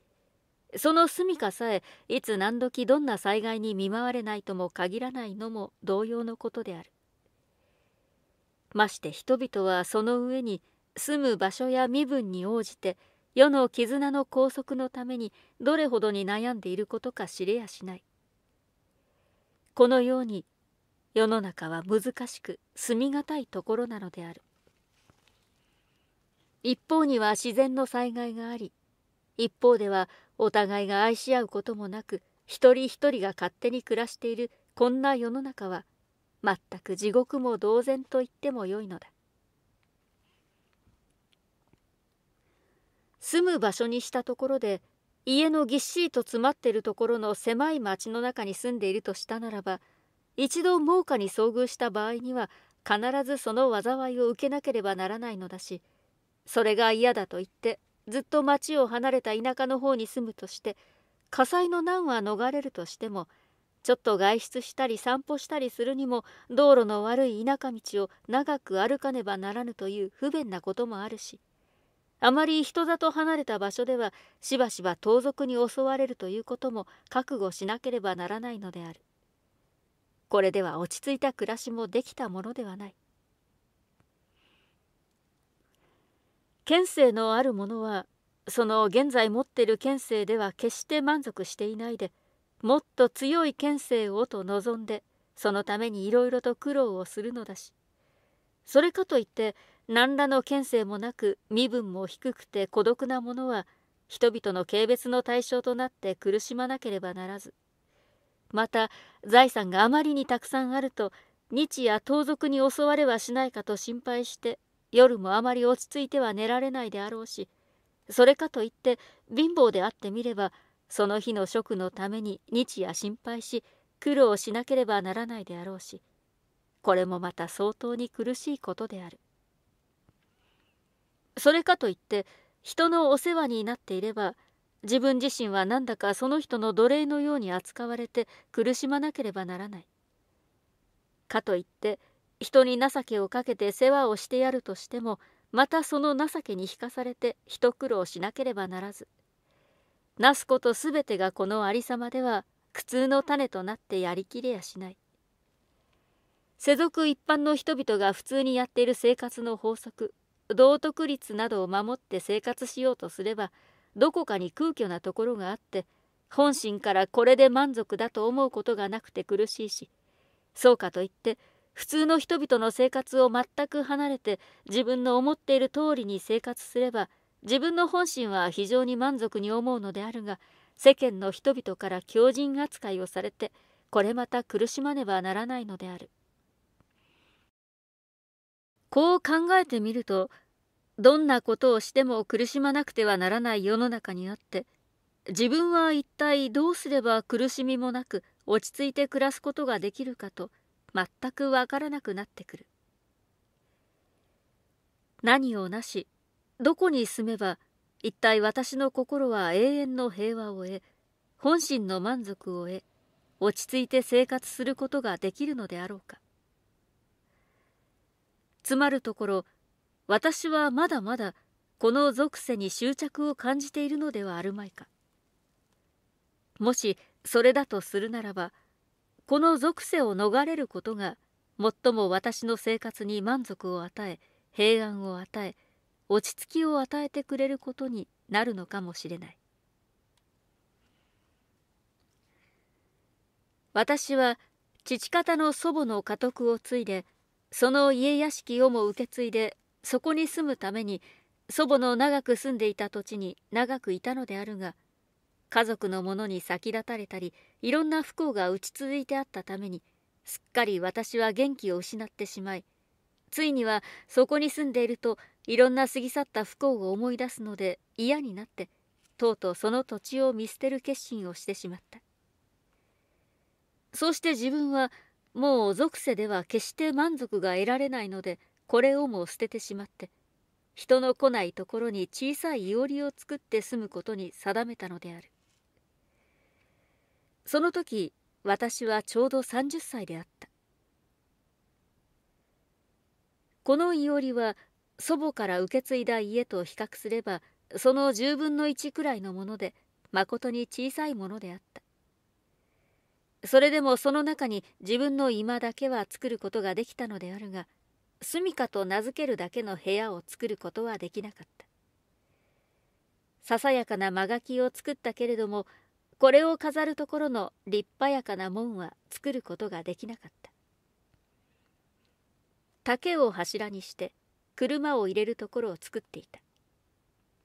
その住みかさえいつ何時どんな災害に見舞われないとも限らないのも同様のことである。まして人々はその上に住む場所や身分に応じて世の絆の拘束のためにどれほどに悩んでいることか知れやしない。このように世の中は難しく住みがたいところなのである。一方には自然の災害があり一方ではお互いが愛し合うこともなく一人一人が勝手に暮らしているこんな世の中は全く地獄も同然と言ってもよいのだ。住む場所にしたところで家のぎっしりと詰まっているところの狭い町の中に住んでいるとしたならば一度猛火に遭遇した場合には必ずその災いを受けなければならないのだしそれが嫌だと言ってずっと町を離れた田舎の方に住むとして火災の難は逃れるとしてもちょっと外出したり散歩したりするにも道路の悪い田舎道を長く歩かねばならぬという不便なこともあるしあまり人里離れた場所ではしばしば盗賊に襲われるということも覚悟しなければならないのである。これでは落ち着いた暮らしもできたものではない。県政のある者はその現在持っている県政では決して満足していないでもっと強い県政をと望んでそのためにいろいろと苦労をするのだし。それかといって何らの県政もなく身分も低くて孤独な者は人々の軽蔑の対象となって苦しまなければならず。また財産があまりにたくさんあると日夜盗賊に襲われはしないかと心配して夜もあまり落ち着いては寝られないであろうしそれかといって貧乏であってみればその日の食のために日夜心配し苦労しなければならないであろうしこれもまた相当に苦しいことである。それかといって人のお世話になっていれば自分自身はなんだかその人の奴隷のように扱われて苦しまなければならない。かといって人に情けをかけて世話をしてやるとしてもまたその情けに引かされて一苦労しなければならず。なすことすべてがこのありさまでは苦痛の種となってやりきれやしない。世俗一般の人々が普通にやっている生活の法則道徳律などを守って生活しようとすればどこかに空虚なところがあって本心からこれで満足だと思うことがなくて苦しいしそうかといって普通の人々の生活を全く離れて自分の思っている通りに生活すれば自分の本心は非常に満足に思うのであるが世間の人々から強人扱いをされてこれまた苦しまねばならないのである。こう考えてみるとどんなことをしても苦しまなくてはならない世の中にあって自分は一体どうすれば苦しみもなく落ち着いて暮らすことができるかと全くわからなくなってくる。何をなしどこに住めば一体私の心は永遠の平和を得本心の満足を得落ち着いて生活することができるのであろうか。つまるところ私はまだまだこの属性に執着を感じているのではあるまいか。もしそれだとするならばこの属性を逃れることが最も私の生活に満足を与え平安を与え落ち着きを与えてくれることになるのかもしれない。私は父方の祖母の家督を継いでその家屋敷をも受け継いでそこに住むために祖母の長く住んでいた土地に長くいたのであるが家族の者に先立たれたりいろんな不幸が打ち続いてあったためにすっかり私は元気を失ってしまいついにはそこに住んでいるといろんな過ぎ去った不幸を思い出すので嫌になってとうとうその土地を見捨てる決心をしてしまった。そうして自分はもう属性では決して満足が得られないのでこれをも捨ててしまって人の来ないところに小さいいおりを作って住むことに定めたのである。その時私はちょうど30歳であった。このいおりは祖母から受け継いだ家と比較すればその10分の1くらいのものでまことに小さいものであった。それでもその中に自分の居間だけは作ることができたのであるが住処と名付けるだけの部屋を作ることはできなかった。ささやかな間垣を作ったけれどもこれを飾るところの立派やかな門は作ることができなかった。竹を柱にして車を入れるところを作っていた。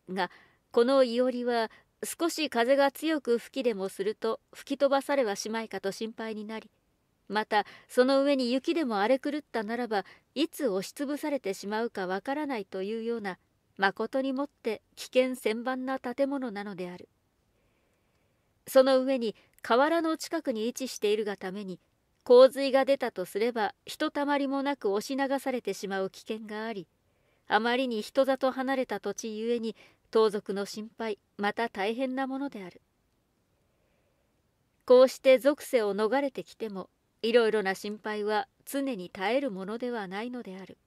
がこのいおりは少し風が強く吹きでもすると吹き飛ばされはしまいかと心配になりまたその上に雪でも荒れ狂ったならばいつ押しつぶされてしまうかわからないというようなまことにもって危険千番な建物なのである。その上に河原の近くに位置しているがために洪水が出たとすればひとたまりもなく押し流されてしまう危険がありあまりに人里離れた土地ゆえに盗賊の心配また大変なものである。こうして属性を逃れてきてもいろいろな心配は常に絶えるものではないのである。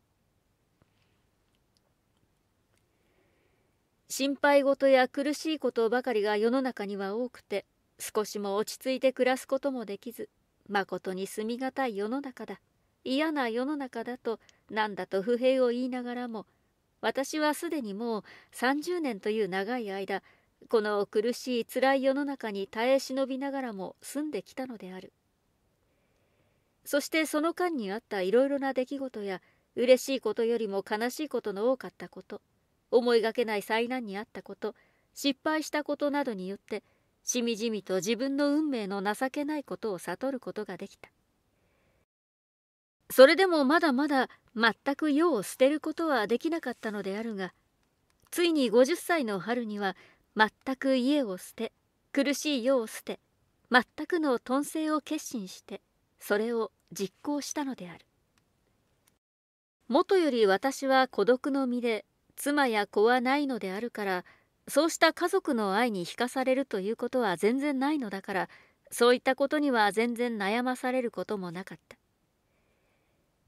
心配事や苦しいことばかりが世の中には多くて少しも落ち着いて暮らすこともできずまことに住みがたい世の中だ。嫌な世の中だと何だと不平を言いながらも私はすでにもう30年という長い間この苦しい辛い世の中に耐え忍びながらも住んできたのである。そしてその間にあったいろいろな出来事や嬉しいことよりも悲しいことの多かったこと思いがけない災難にあったこと失敗したことなどによってしみじみと自分の運命の情けないことを悟ることができた。それでもまだまだ全く世を捨てることはできなかったのであるがついに50歳の春には全く家を捨て苦しい世を捨て全くの頓性を決心してそれを実行したのである。もとより私は孤独の身で妻や子はないのであるからそうした家族の愛に引かされるということは全然ないのだからそういったことには全然悩まされることもなかった。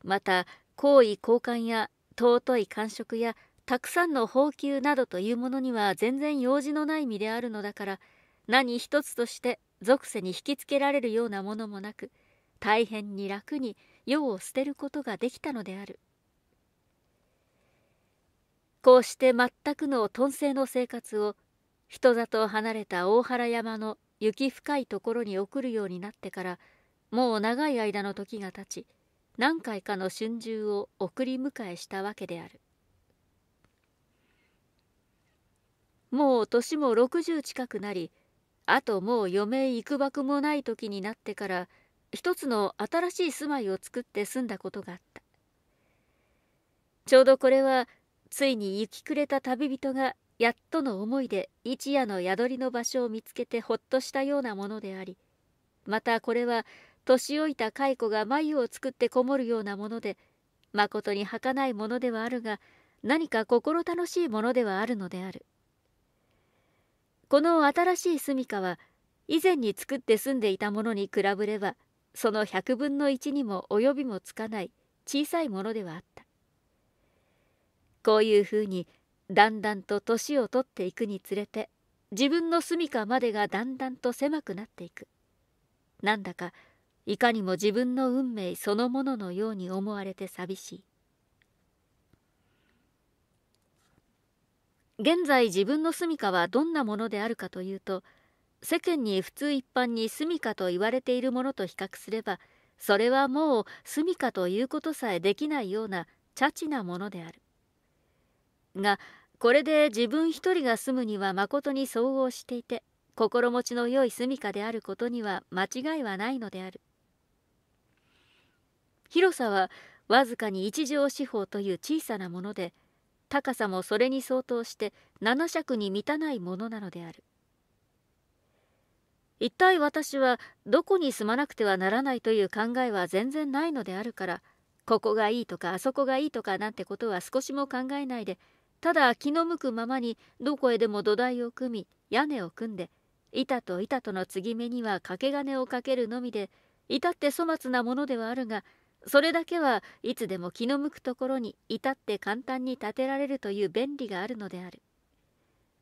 また好意交換や尊い感触やたくさんの宝給などというものには全然用事のない身であるのだから何一つとして属性に引きつけられるようなものもなく大変に楽に世を捨てることができたのである。こうして全くの頓性の生活を人里離れた大原山の雪深いところに送るようになってからもう長い間の時が経ち何回かの春秋を送り迎えしたわけである。もう年も60近くなりあともう余命いくばくもない時になってから一つの新しい住まいを作って住んだことがあった。ちょうどこれはついに行きくれた旅人がやっとの思いで一夜の宿りの場所を見つけてほっとしたようなものでありまたこれは年老いた蚕が眉を作ってこもるようなものでまことに儚いものではあるが何か心楽しいものではあるのである。この新しい住処は以前に作って住んでいたものに比べればその百分の一にも及びもつかない小さいものではあった。こういうふうにだんだんと年を取っていくにつれて自分の住処までがだんだんと狭くなっていく。なんだかいかにも自分の運命そのもののように思われて寂しい。現在自分の住処はどんなものであるかというと世間に普通一般に住処と言われているものと比較すればそれはもう住処ということさえできないようなチャチなものである。がこれで自分一人が住むにはまことに相応していて心持ちの良い住処であることには間違いはないのである。広さはわずかに一畳四方という小さなもので高さもそれに相当して七尺に満たないものなのである。一体私はどこに住まなくてはならないという考えは全然ないのであるからここがいいとかあそこがいいとかなんてことは少しも考えないでただ気の向くままにどこへでも土台を組み屋根を組んで板と板との継ぎ目には掛け金をかけるのみで至って粗末なものではあるがそれだけはいつでも気の向くところに至って簡単に建てられるという便利があるのである。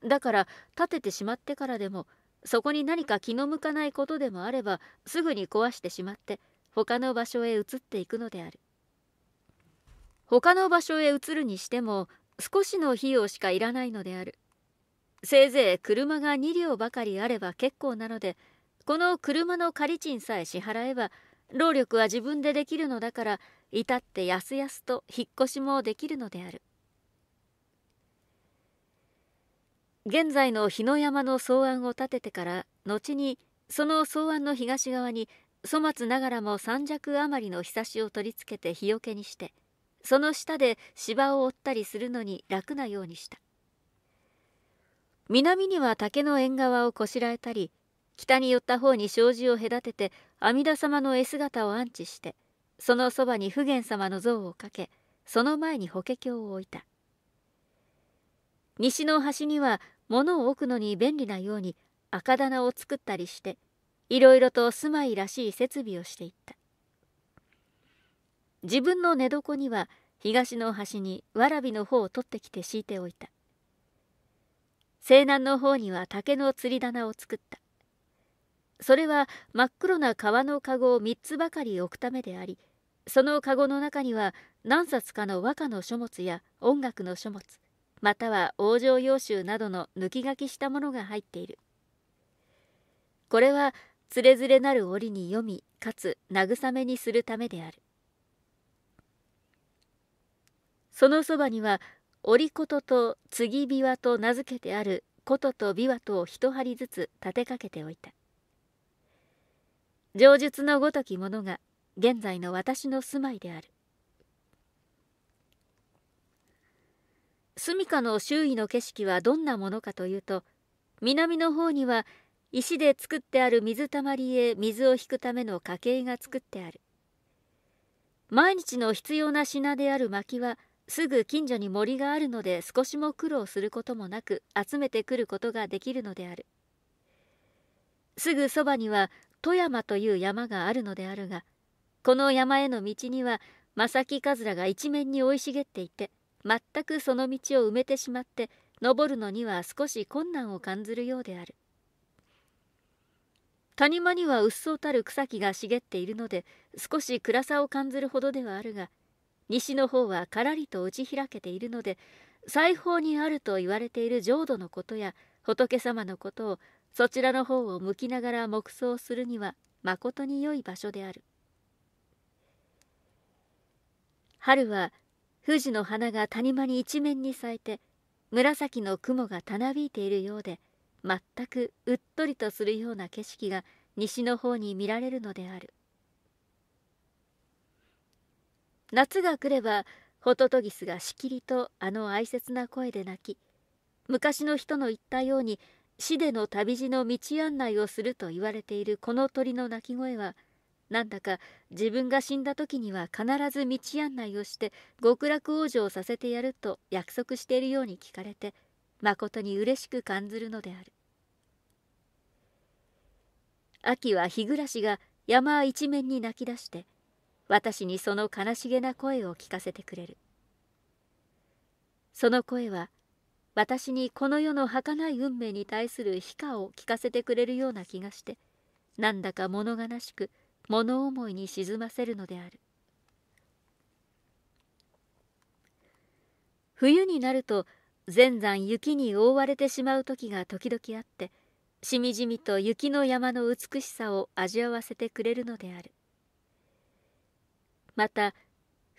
だから建ててしまってからでもそこに何か気の向かないことでもあればすぐに壊してしまって他の場所へ移っていくのである。他の場所へ移るにしても少しの費用しかいらないのである。せいぜい車が2両ばかりあれば結構なのでこの車の借賃さえ支払えば労力は自分でできるのだから至ってやすやすと引っ越しもできるのである。現在の日野山の草案を立ててから後にその草案の東側に粗末ながらも三尺余りのひさしを取り付けて日よけにしてその下で芝を折ったりするのに楽なようにした。南には竹の縁側をこしらえたり北に寄った方に障子を隔てて阿弥陀様の絵姿を安置してそのそばに普賢様の像をかけその前に法華経を置いた。西の端には物を置くのに便利なように赤棚を作ったりしていろいろと住まいらしい設備をしていった。自分の寝床には東の端にわらびの方を取ってきて敷いておいた。西南の方には竹の釣り棚を作った。それは真っ黒な革の籠を3つばかり置くためでありその籠の中には何冊かの和歌の書物や音楽の書物または往生要集などの抜き書きしたものが入っている。これはつれづれなる折に読みかつ慰めにするためである。そのそばには折琴と継ぎ琵琶と名付けてある琴と琵琶とを一針ずつ立てかけておいた。上述のごときものが現在の私の住まいである。住処の周囲の景色はどんなものかというと南の方には石で作ってある水たまりへ水を引くための家計が作ってある。毎日の必要な品である薪はすぐ近所に森があるので少しも苦労することもなく集めてくることができるのである。すぐそばには富山という山があるのであるがこの山への道には正木かずらが一面に生い茂っていて全くその道を埋めてしまって登るのには少し困難を感ずるようである。谷間にはうっそうたる草木が茂っているので少し暗さを感ずるほどではあるが西の方はからりと打ち開けているので西方にあると言われている浄土のことや仏様のことをそちらの方を向きながら黙想するにはまことに良い場所である。春は富士の花が谷間に一面に咲いて紫の雲がたなびいているようで全くうっとりとするような景色が西の方に見られるのである。夏が来ればホトトギスがしきりとあの哀切な声で鳴き昔の人の言ったように死での旅路の道案内をすると言われているこの鳥の鳴き声はなんだか自分が死んだ時には必ず道案内をして極楽往生させてやると約束しているように聞かれてまことに嬉しく感ずるのである。秋は日暮らしが山一面に泣き出して私にその悲しげな声を聞かせてくれる。その声は私にこの世の儚い運命に対する悲歌を聞かせてくれるような気がしてなんだか物悲しく物思いに沈ませるのである。冬になると全山雪に覆われてしまう時が時々あってしみじみと雪の山の美しさを味わわせてくれるのである。また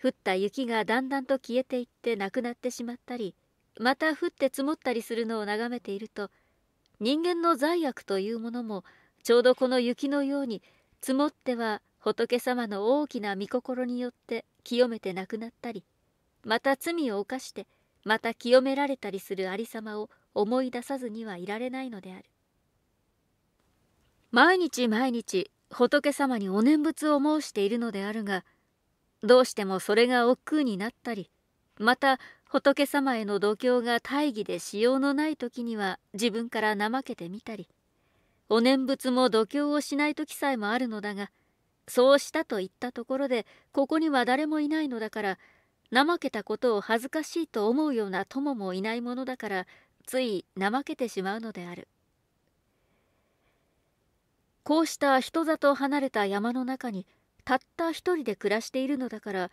降った雪がだんだんと消えていってなくなってしまったりまた降って積もったりするのを眺めていると人間の罪悪というものもちょうどこの雪のように積もっては仏様の大きな御心によって清めてなくなったりまた罪を犯してまた清められたりするありさまを思い出さずにはいられないのである。毎日毎日仏様にお念仏を申しているのであるがどうしてもそれが億劫になったりまた仏様への度胸が大義でしようのない時には自分から怠けてみたりお念仏も度胸をしない時さえもあるのだがそうしたと言ったところでここには誰もいないのだから怠けたことを恥ずかしいと思うような友もいないものだからつい怠けてしまうのである。こうした人里離れた山の中にたった一人で暮らしているのだから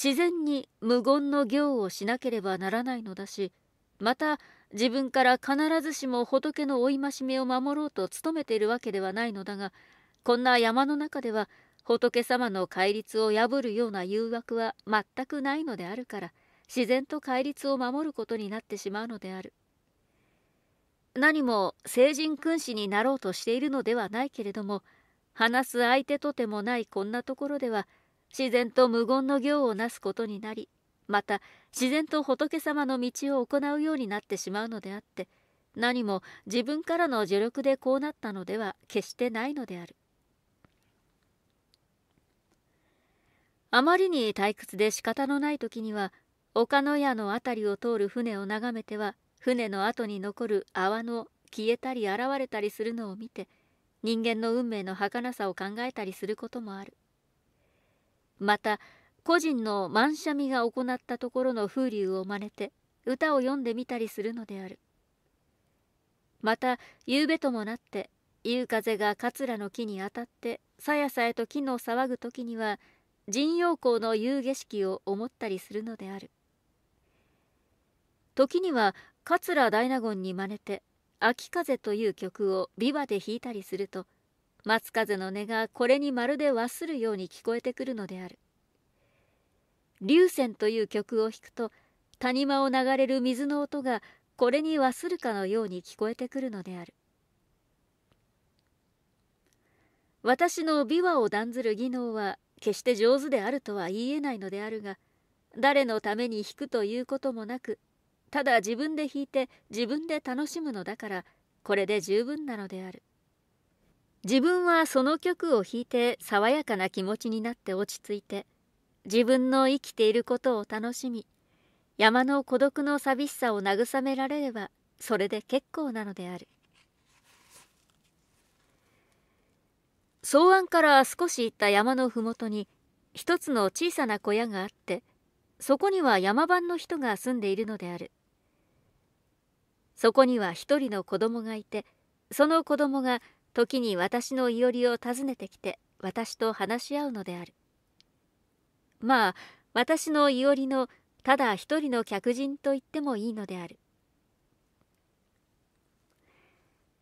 自然に無言の行をしなければならないのだしまた自分から必ずしも仏の追戒めを守ろうと努めているわけではないのだがこんな山の中では仏様の戒律を破るような誘惑は全くないのであるから自然と戒律を守ることになってしまうのである。何も聖人君子になろうとしているのではないけれども話す相手とてもないこんなところでは自然と無言の行をなすことになりまた自然と仏様の道を行うようになってしまうのであって何も自分からの助力でこうなったのでは決してないのである。あまりに退屈で仕方のない時には岡の屋の辺りを通る船を眺めては船の後に残る泡の消えたり現れたりするのを見て人間の運命の儚さを考えたりすることもある。また個人の万社味が行ったところの風流を真似て歌を読んでみたりするのである。また夕べともなって夕風が桂の木に当たってさやさやと木の騒ぐ時には神陽光の夕景色を思ったりするのである。時には桂大納言に真似て「秋風」という曲を琵琶で弾いたりすると松風の音がこれにまるで忘するように聞こえてくるのである。流泉という曲を弾くと谷間を流れる水の音がこれに忘するかのように聞こえてくるのである。私の琵琶を断ずる技能は決して上手であるとは言えないのであるが誰のために弾くということもなくただ自分で弾いて自分で楽しむのだからこれで十分なのである。自分はその曲を弾いて爽やかな気持ちになって落ち着いて自分の生きていることを楽しみ山の孤独の寂しさを慰められればそれで結構なのである。草案から少し行った山の麓に一つの小さな小屋があってそこには山番の人が住んでいるのである。そこには一人の子供がいてその子供が時に私のいおりを訪ねてきて私と話し合うのである。まあ私のいおりのただ一人の客人と言ってもいいのである。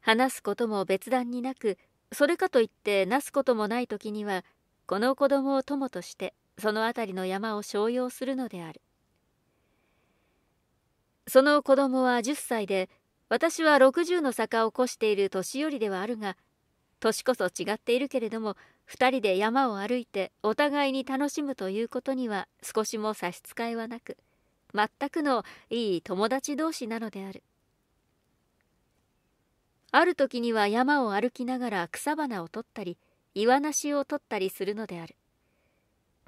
話すことも別段になくそれかといってなすこともない時にはこの子供を友としてその辺りの山を商用するのである。その子供は10歳で私は60の坂を越している年寄りではあるが年こそ違っているけれども2人で山を歩いてお互いに楽しむということには少しも差し支えはなく全くのいい友達同士なのである。ある時には山を歩きながら草花を取ったり岩なしを取ったりするのである。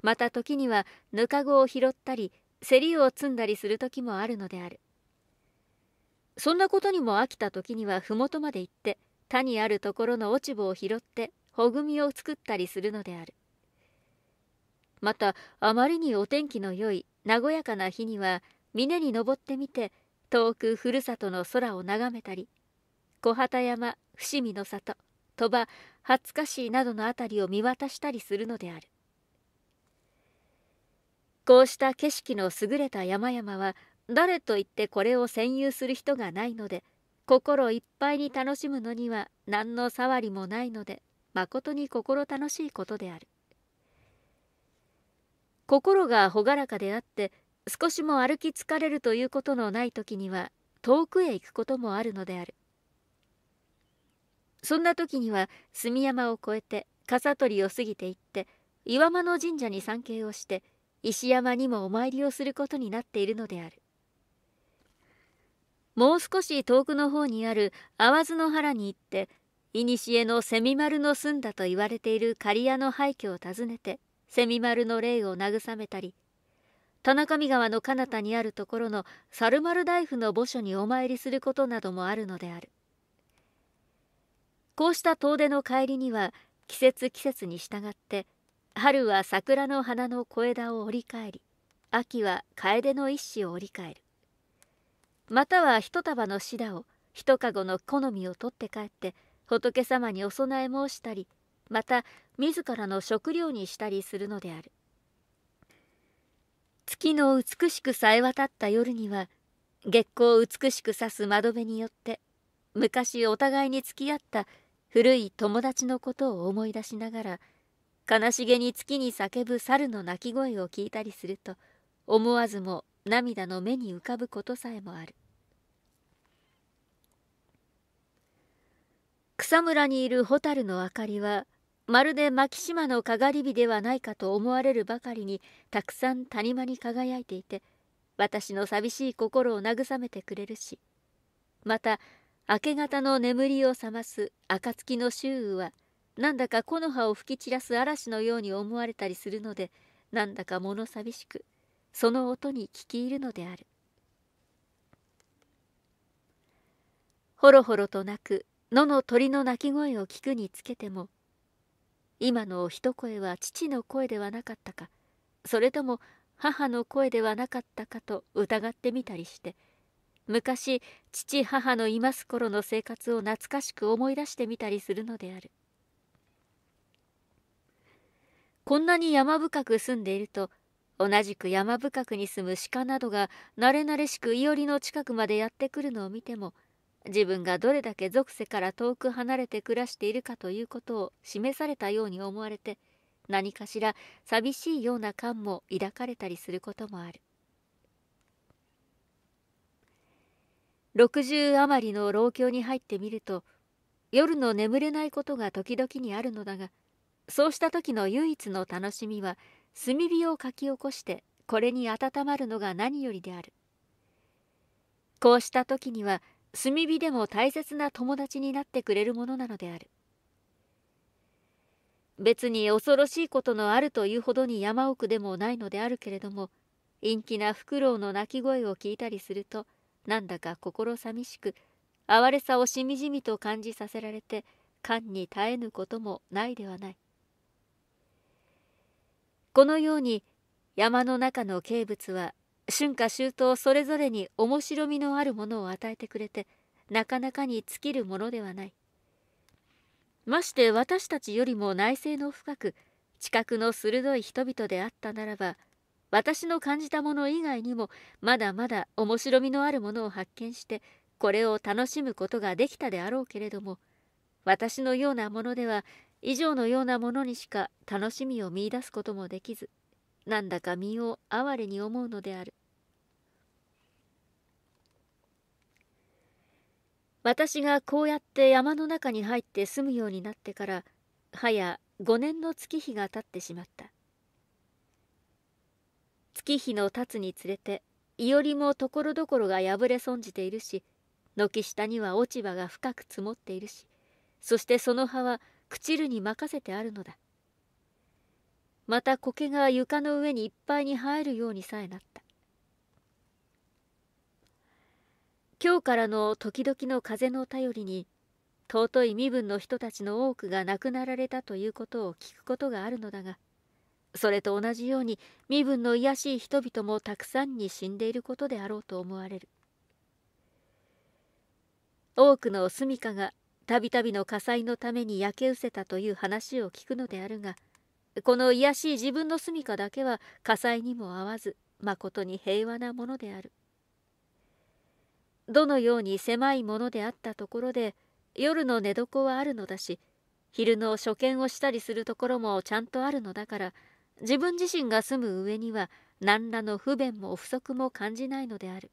また時にはぬかごを拾ったり競りを摘んだりする時もあるのである。そんなことにも飽きた時には麓まで行って田にあるところの落ち穂を拾ってほぐみを作ったりするのである。またあまりにお天気の良い和やかな日には峰に登ってみて遠くふるさとの空を眺めたり小畑山伏見の里鳥羽廿日市などの辺りを見渡したりするのである。こうした景色の優れた山々は誰と言ってこれを占有する人がないので心いっぱいに楽しむのには何の触りもないのでまことに心楽しいことである。心が朗らかであって少しも歩き疲れるということのない時には遠くへ行くこともあるのである。そんな時には住山を越えて笠取を過ぎていって岩間の神社に参詣をして石山にもお参りをすることになっているのである。もう少し遠くの方にある淡津の原に行って古の蝉丸の住んだと言われている刈谷の廃墟を訪ねて蝉丸の霊を慰めたり田中見川の彼方にあるところの猿丸大夫の墓所にお参りすることなどもあるのである。こうした遠出の帰りには季節季節に従って春は桜の花の小枝を折り返り秋は楓の一子を折り返る。または一束のシダを一籠の好みを取って帰って仏様にお供え申したりまた自らの食料にしたりするのである。月の美しくさえ渡った夜には月光を美しく指す窓辺によって昔お互いに付き合った古い友達のことを思い出しながら悲しげに月に叫ぶ猿の鳴き声を聞いたりすると思わずも涙の目に浮かぶことさえもある。草むらにいる蛍の明かりはまるで牧島のかがり火ではないかと思われるばかりにたくさん谷間に輝いていて私の寂しい心を慰めてくれるしまた明け方の眠りを覚ます暁の周雨はなんだか木の葉を吹き散らす嵐のように思われたりするのでなんだか物寂しくその音に聞き入るのである。ほろほろと鳴く野の鳥の鳴き声を聞くにつけても今の一声は父の声ではなかったかそれとも母の声ではなかったかと疑ってみたりして昔父母のいます頃の生活を懐かしく思い出してみたりするのである。こんなに山深く住んでいると同じく山深くに住む鹿などが慣れ慣れしくいおりの近くまでやってくるのを見ても自分がどれだけ属性から遠く離れて暮らしているかということを示されたように思われて何かしら寂しいような感も抱かれたりすることもある。60余りの老境に入ってみると夜の眠れないことが時々にあるのだがそうした時の唯一の楽しみは炭火をかき起こしてこれに温まるのが何よりである。こうした時には炭火でも大切な友達になってくれるものなのである。別に恐ろしいことのあるというほどに山奥でもないのであるけれども陰気なフクロウの鳴き声を聞いたりするとなんだか心寂しく哀れさをしみじみと感じさせられて感に耐えぬこともないではない。このように山の中の景物は春夏秋冬それぞれに面白みのあるものを与えてくれてなかなかに尽きるものではない。まして私たちよりも内政の深く知覚の鋭い人々であったならば私の感じたもの以外にもまだまだ面白みのあるものを発見してこれを楽しむことができたであろうけれども私のようなものでは以上のようなものにしか楽しみを見いだすこともできずなんだか身を哀れに思うのである。私がこうやって山の中に入って住むようになってから早5年の月日が経ってしまった。月日の経つにつれていおりもところどころが破れ損じているし軒下には落ち葉が深く積もっているしそしてその葉は朽ちるに任せてあるのだ。また苔が床の上にいっぱいに生えるようにさえなった。今日からの時々の風の頼りに尊い身分の人たちの多くが亡くなられたということを聞くことがあるのだがそれと同じように身分の卑しい人々もたくさんに死んでいることであろうと思われる。多くの住処がたびたびの火災のために焼け失せたという話を聞くのであるがこの卑しい自分の住処だけは火災にも合わずまことに平和なものである。どのように狭いものであったところで夜の寝床はあるのだし昼の所見をしたりするところもちゃんとあるのだから自分自身が住む上には何らの不便も不足も感じないのである。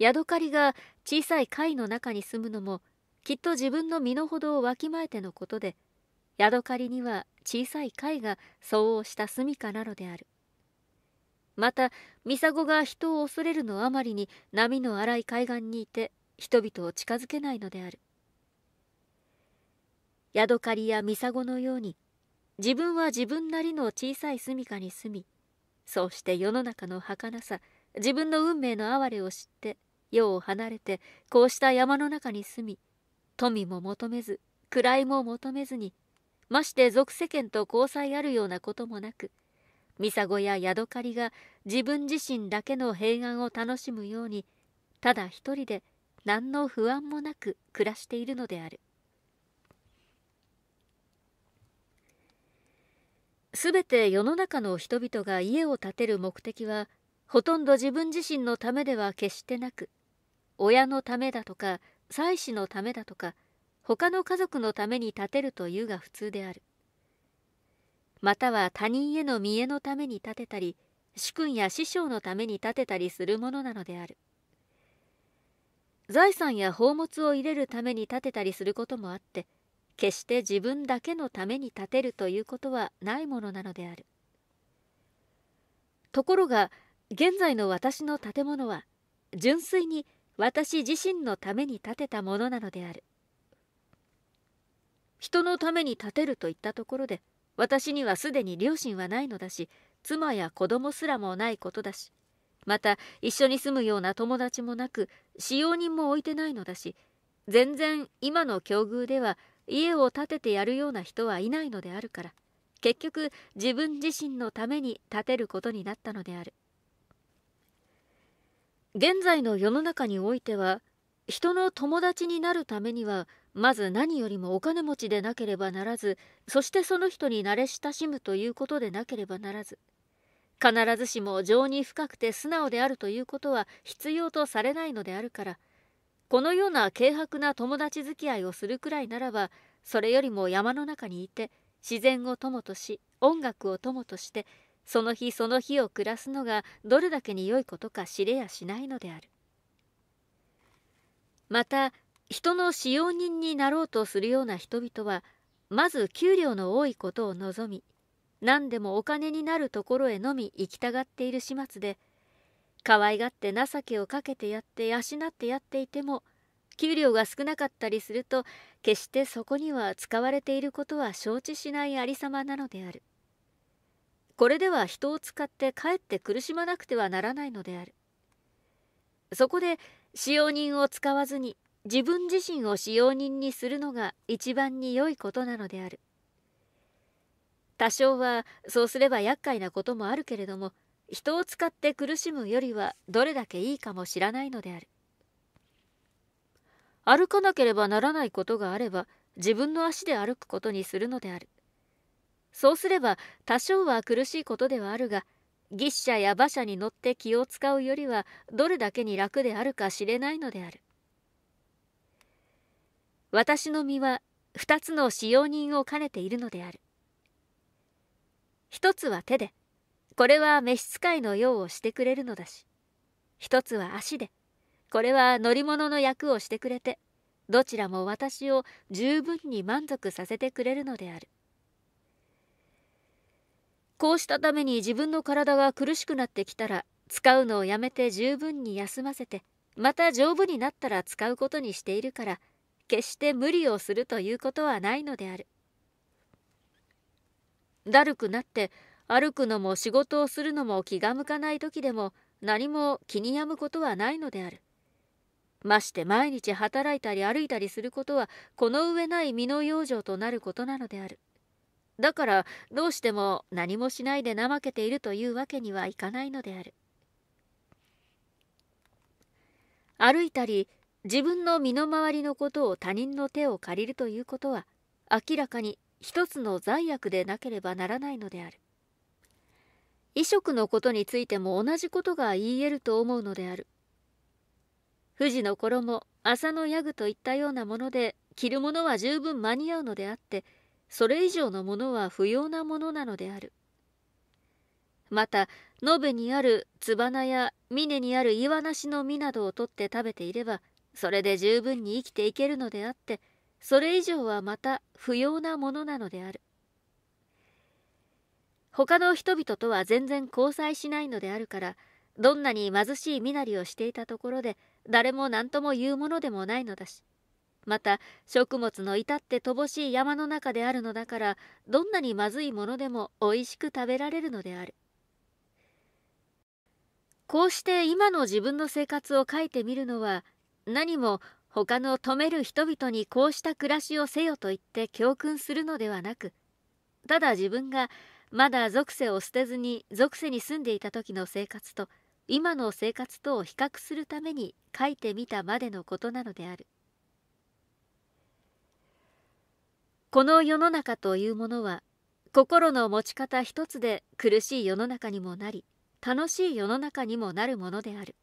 ヤドカリが小さい貝の中に住むのもきっと自分の身の程をわきまえてのことでヤドカリには小さい貝が相応した住処なのである。またミサゴが人を恐れるのあまりに波の荒い海岸にいて人々を近づけないのである。ヤドカリやミサゴのように自分は自分なりの小さい住処に住みそうして世の中の儚さ自分の運命の哀れを知って世を離れてこうした山の中に住み富も求めず位も求めずにまして俗世間と交際あるようなこともなくミサゴやヤドカリが自分自身だけの平安を楽しむようにただ一人で何の不安もなく暮らしているのである。すべて世の中の人々が家を建てる目的はほとんど自分自身のためでは決してなく親のためだとか妻子のためだとか他の家族のために建てるというが普通である。または他人への見栄のために建てたり主君や師匠のために建てたりするものなのである。財産や宝物を入れるために建てたりすることもあって決して自分だけのために建てるということはないものなのである。ところが現在の私の建物は純粋に私自身のために建てたものなのである。人のために建てるといったところで私にはすでに両親はないのだし妻や子供すらもないことだしまた一緒に住むような友達もなく使用人も置いてないのだし全然今の境遇では家を建ててやるような人はいないのであるから結局自分自身のために建てることになったのである。現在の世の中においては人の友達になるためにはまず何よりもお金持ちでなければならずそしてその人に慣れ親しむということでなければならず必ずしも情に深くて素直であるということは必要とされないのであるからこのような軽薄な友達付き合いをするくらいならばそれよりも山の中にいて自然を友とし音楽を友としてその日その日を暮らすのがどれだけに良いことか知れやしないのであるまた人の使用人になろうとするような人々はまず給料の多いことを望み何でもお金になるところへのみ行きたがっている始末で可愛がって情けをかけてやって養ってやっていても給料が少なかったりすると決してそこには使われていることは承知しないありさまなのである。これでは人を使ってかえって苦しまなくてはならないのである。そこで使用人を使わずに自分自身を使用人にするのが一番に良いことなのである。多少はそうすれば厄介なこともあるけれども人を使って苦しむよりはどれだけいいかもしらないのである。歩かなければならないことがあれば自分の足で歩くことにするのである。そうすれば多少は苦しいことではあるが牛車や馬車に乗って気を使うよりはどれだけに楽であるか知れないのである。私の身は二つの使用人を兼ねているのである。一つは手でこれは召使いの用をしてくれるのだし。一つは足でこれは乗り物の役をしてくれてどちらも私を十分に満足させてくれるのである。こうしたために自分の体が苦しくなってきたら使うのをやめて十分に休ませてまた丈夫になったら使うことにしているから決して無理をするということはないのである。だるくなって歩くのも仕事をするのも気が向かない時でも何も気に病むことはないのである。まして毎日働いたり歩いたりすることはこの上ない身の養生となることなのである。だからどうしても何もしないで怠けているというわけにはいかないのである。歩いたり自分の身の回りのことを他人の手を借りるということは明らかに一つの罪悪でなければならないのである。衣食のことについても同じことが言い得ると思うのである。富士の衣麻のヤグといったようなもので着るものは十分間に合うのであってそれ以上のものは不要なものなのである。また延べにあるつばなや峰にある岩なしの実などを取って食べていればそれで十分に生きていけるのであってそれ以上はまた不要なものなのである。他の人々とは全然交際しないのであるからどんなに貧しい身なりをしていたところで誰も何とも言うものでもないのだしまた食物の至って乏しい山の中であるのだからどんなにまずいものでもおいしく食べられるのであるこうして今の自分の生活を書いてみるのは何も他の止める人々にこうした暮らしをせよと言って教訓するのではなくただ自分がまだ属性を捨てずに属性に住んでいた時の生活と今の生活とを比較するために書いてみたまでのことなのである。この世の中というものは心の持ち方一つで苦しい世の中にもなり楽しい世の中にもなるものである。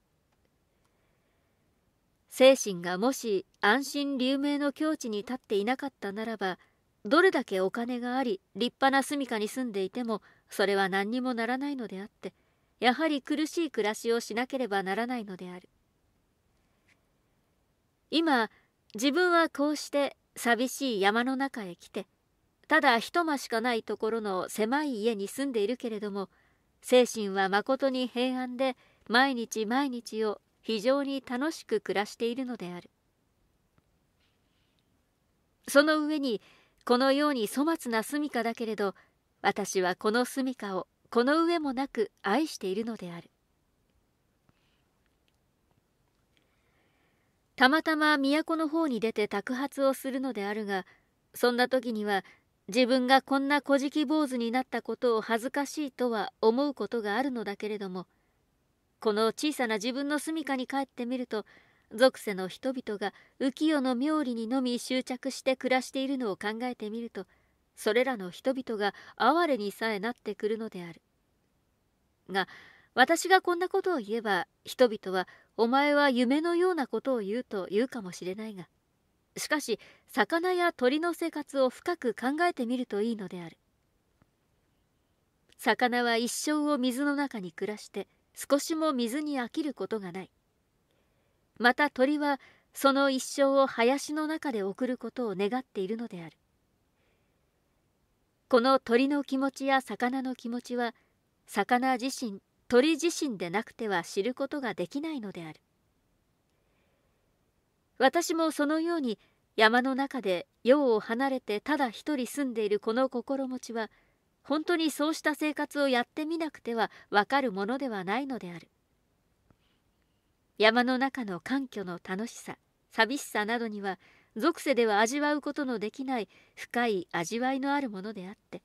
精神がもし安心流明の境地に立っていなかったならばどれだけお金があり立派な住処に住んでいてもそれは何にもならないのであってやはり苦しい暮らしをしなければならないのである。今自分はこうして寂しい山の中へ来てただ一間しかないところの狭い家に住んでいるけれども精神はまことに平安で毎日毎日を非常に楽しく暮らしているのである。その上にこのように粗末な住処だけれど私はこの住処をこの上もなく愛しているのである。たまたま都の方に出て托発をするのであるがそんな時には自分がこんな小じ坊主になったことを恥ずかしいとは思うことがあるのだけれどもこの小さな自分の住処に帰ってみると俗世の人々が浮世の妙理にのみ執着して暮らしているのを考えてみるとそれらの人々が哀れにさえなってくるのである。が私がこんなことを言えば人々はお前は夢のようなことを言うと言うかもしれないがしかし魚や鳥の生活を深く考えてみるといいのである。魚は一生を水の中に暮らして少しも水に飽きることがない。また鳥はその一生を林の中で送ることを願っているのである。この鳥の気持ちや魚の気持ちは魚自身鳥自身でなくては知ることができないのである。私もそのように山の中で世を離れてただ一人住んでいるこの心持ちは本当にそうした生活をやってみなくてはわかるものではないのである。山の中の環境の楽しさ寂しさなどには俗世では味わうことのできない深い味わいのあるものであって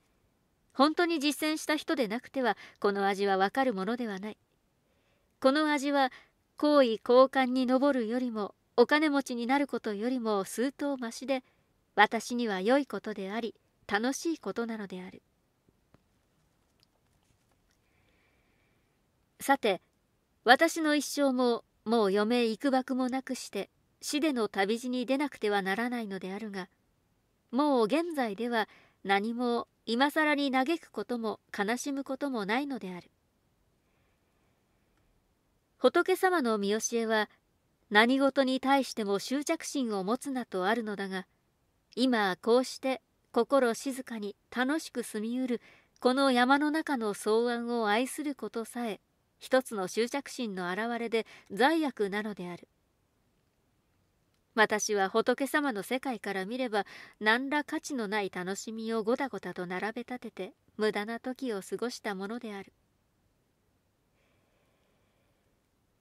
本当に実践した人でなくてはこの味はわかるものではない。この味は好意交換に上るよりもお金持ちになることよりも数頭増しで私には良いことであり楽しいことなのである。さて私の一生ももう余命いくばくもなくして死での旅路に出なくてはならないのであるがもう現在では何も今更に嘆くことも悲しむこともないのである。仏様の見教えは何事に対しても執着心を持つなとあるのだが今こうして心静かに楽しく住みうるこの山の中の草案を愛することさえ一つの執着心の表れで罪悪なのである。私は仏様の世界から見れば何ら価値のない楽しみをごたごたと並べ立てて無駄な時を過ごしたものである。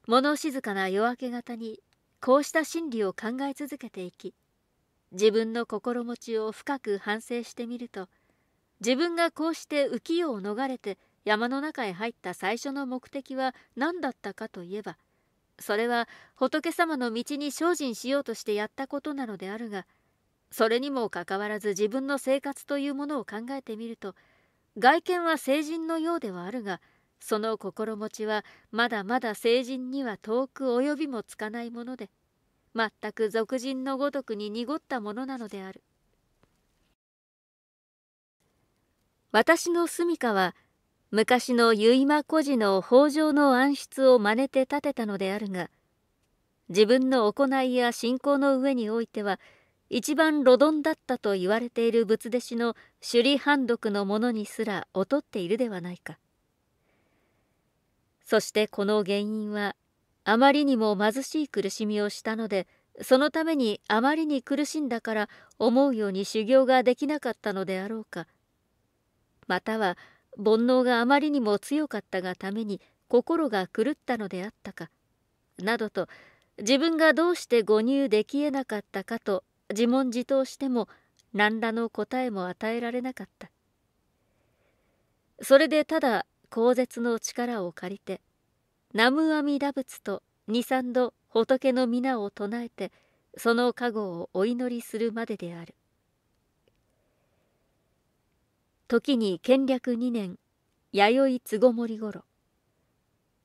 物静かな夜明け方にこうした真理を考え続けていき自分の心持ちを深く反省してみると自分がこうして浮世を逃れて山の中へ入った最初の目的は何だったかといえばそれは仏様の道に精進しようとしてやったことなのであるがそれにもかかわらず自分の生活というものを考えてみると外見は成人のようではあるがその心持ちはまだまだ成人には遠く及びもつかないもので全く俗人のごとくに濁ったものなのである。私の住処は昔の結馬孤児の北条の暗室を真似て建てたのであるが自分の行いや信仰の上においては一番路鈍だったと言われている仏弟子の首里判読の者にすら劣っているではないか。そしてこの原因はあまりにも貧しい苦しみをしたのでそのためにあまりに苦しんだから思うように修行ができなかったのであろうか。または煩悩があまりにも強かったがために心が狂ったのであったかなどと自分がどうして誤入できえなかったかと自問自答しても何らの答えも与えられなかった。それでただ口舌の力を借りて南無阿弥陀仏と二三度仏の皆を唱えてその加護をお祈りするまでである。時に建略2年弥生つごもりごろ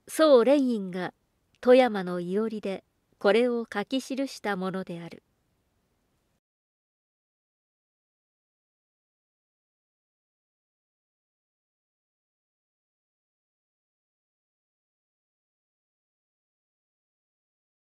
宋蓮院が富山のいおりでこれを書き記したものである。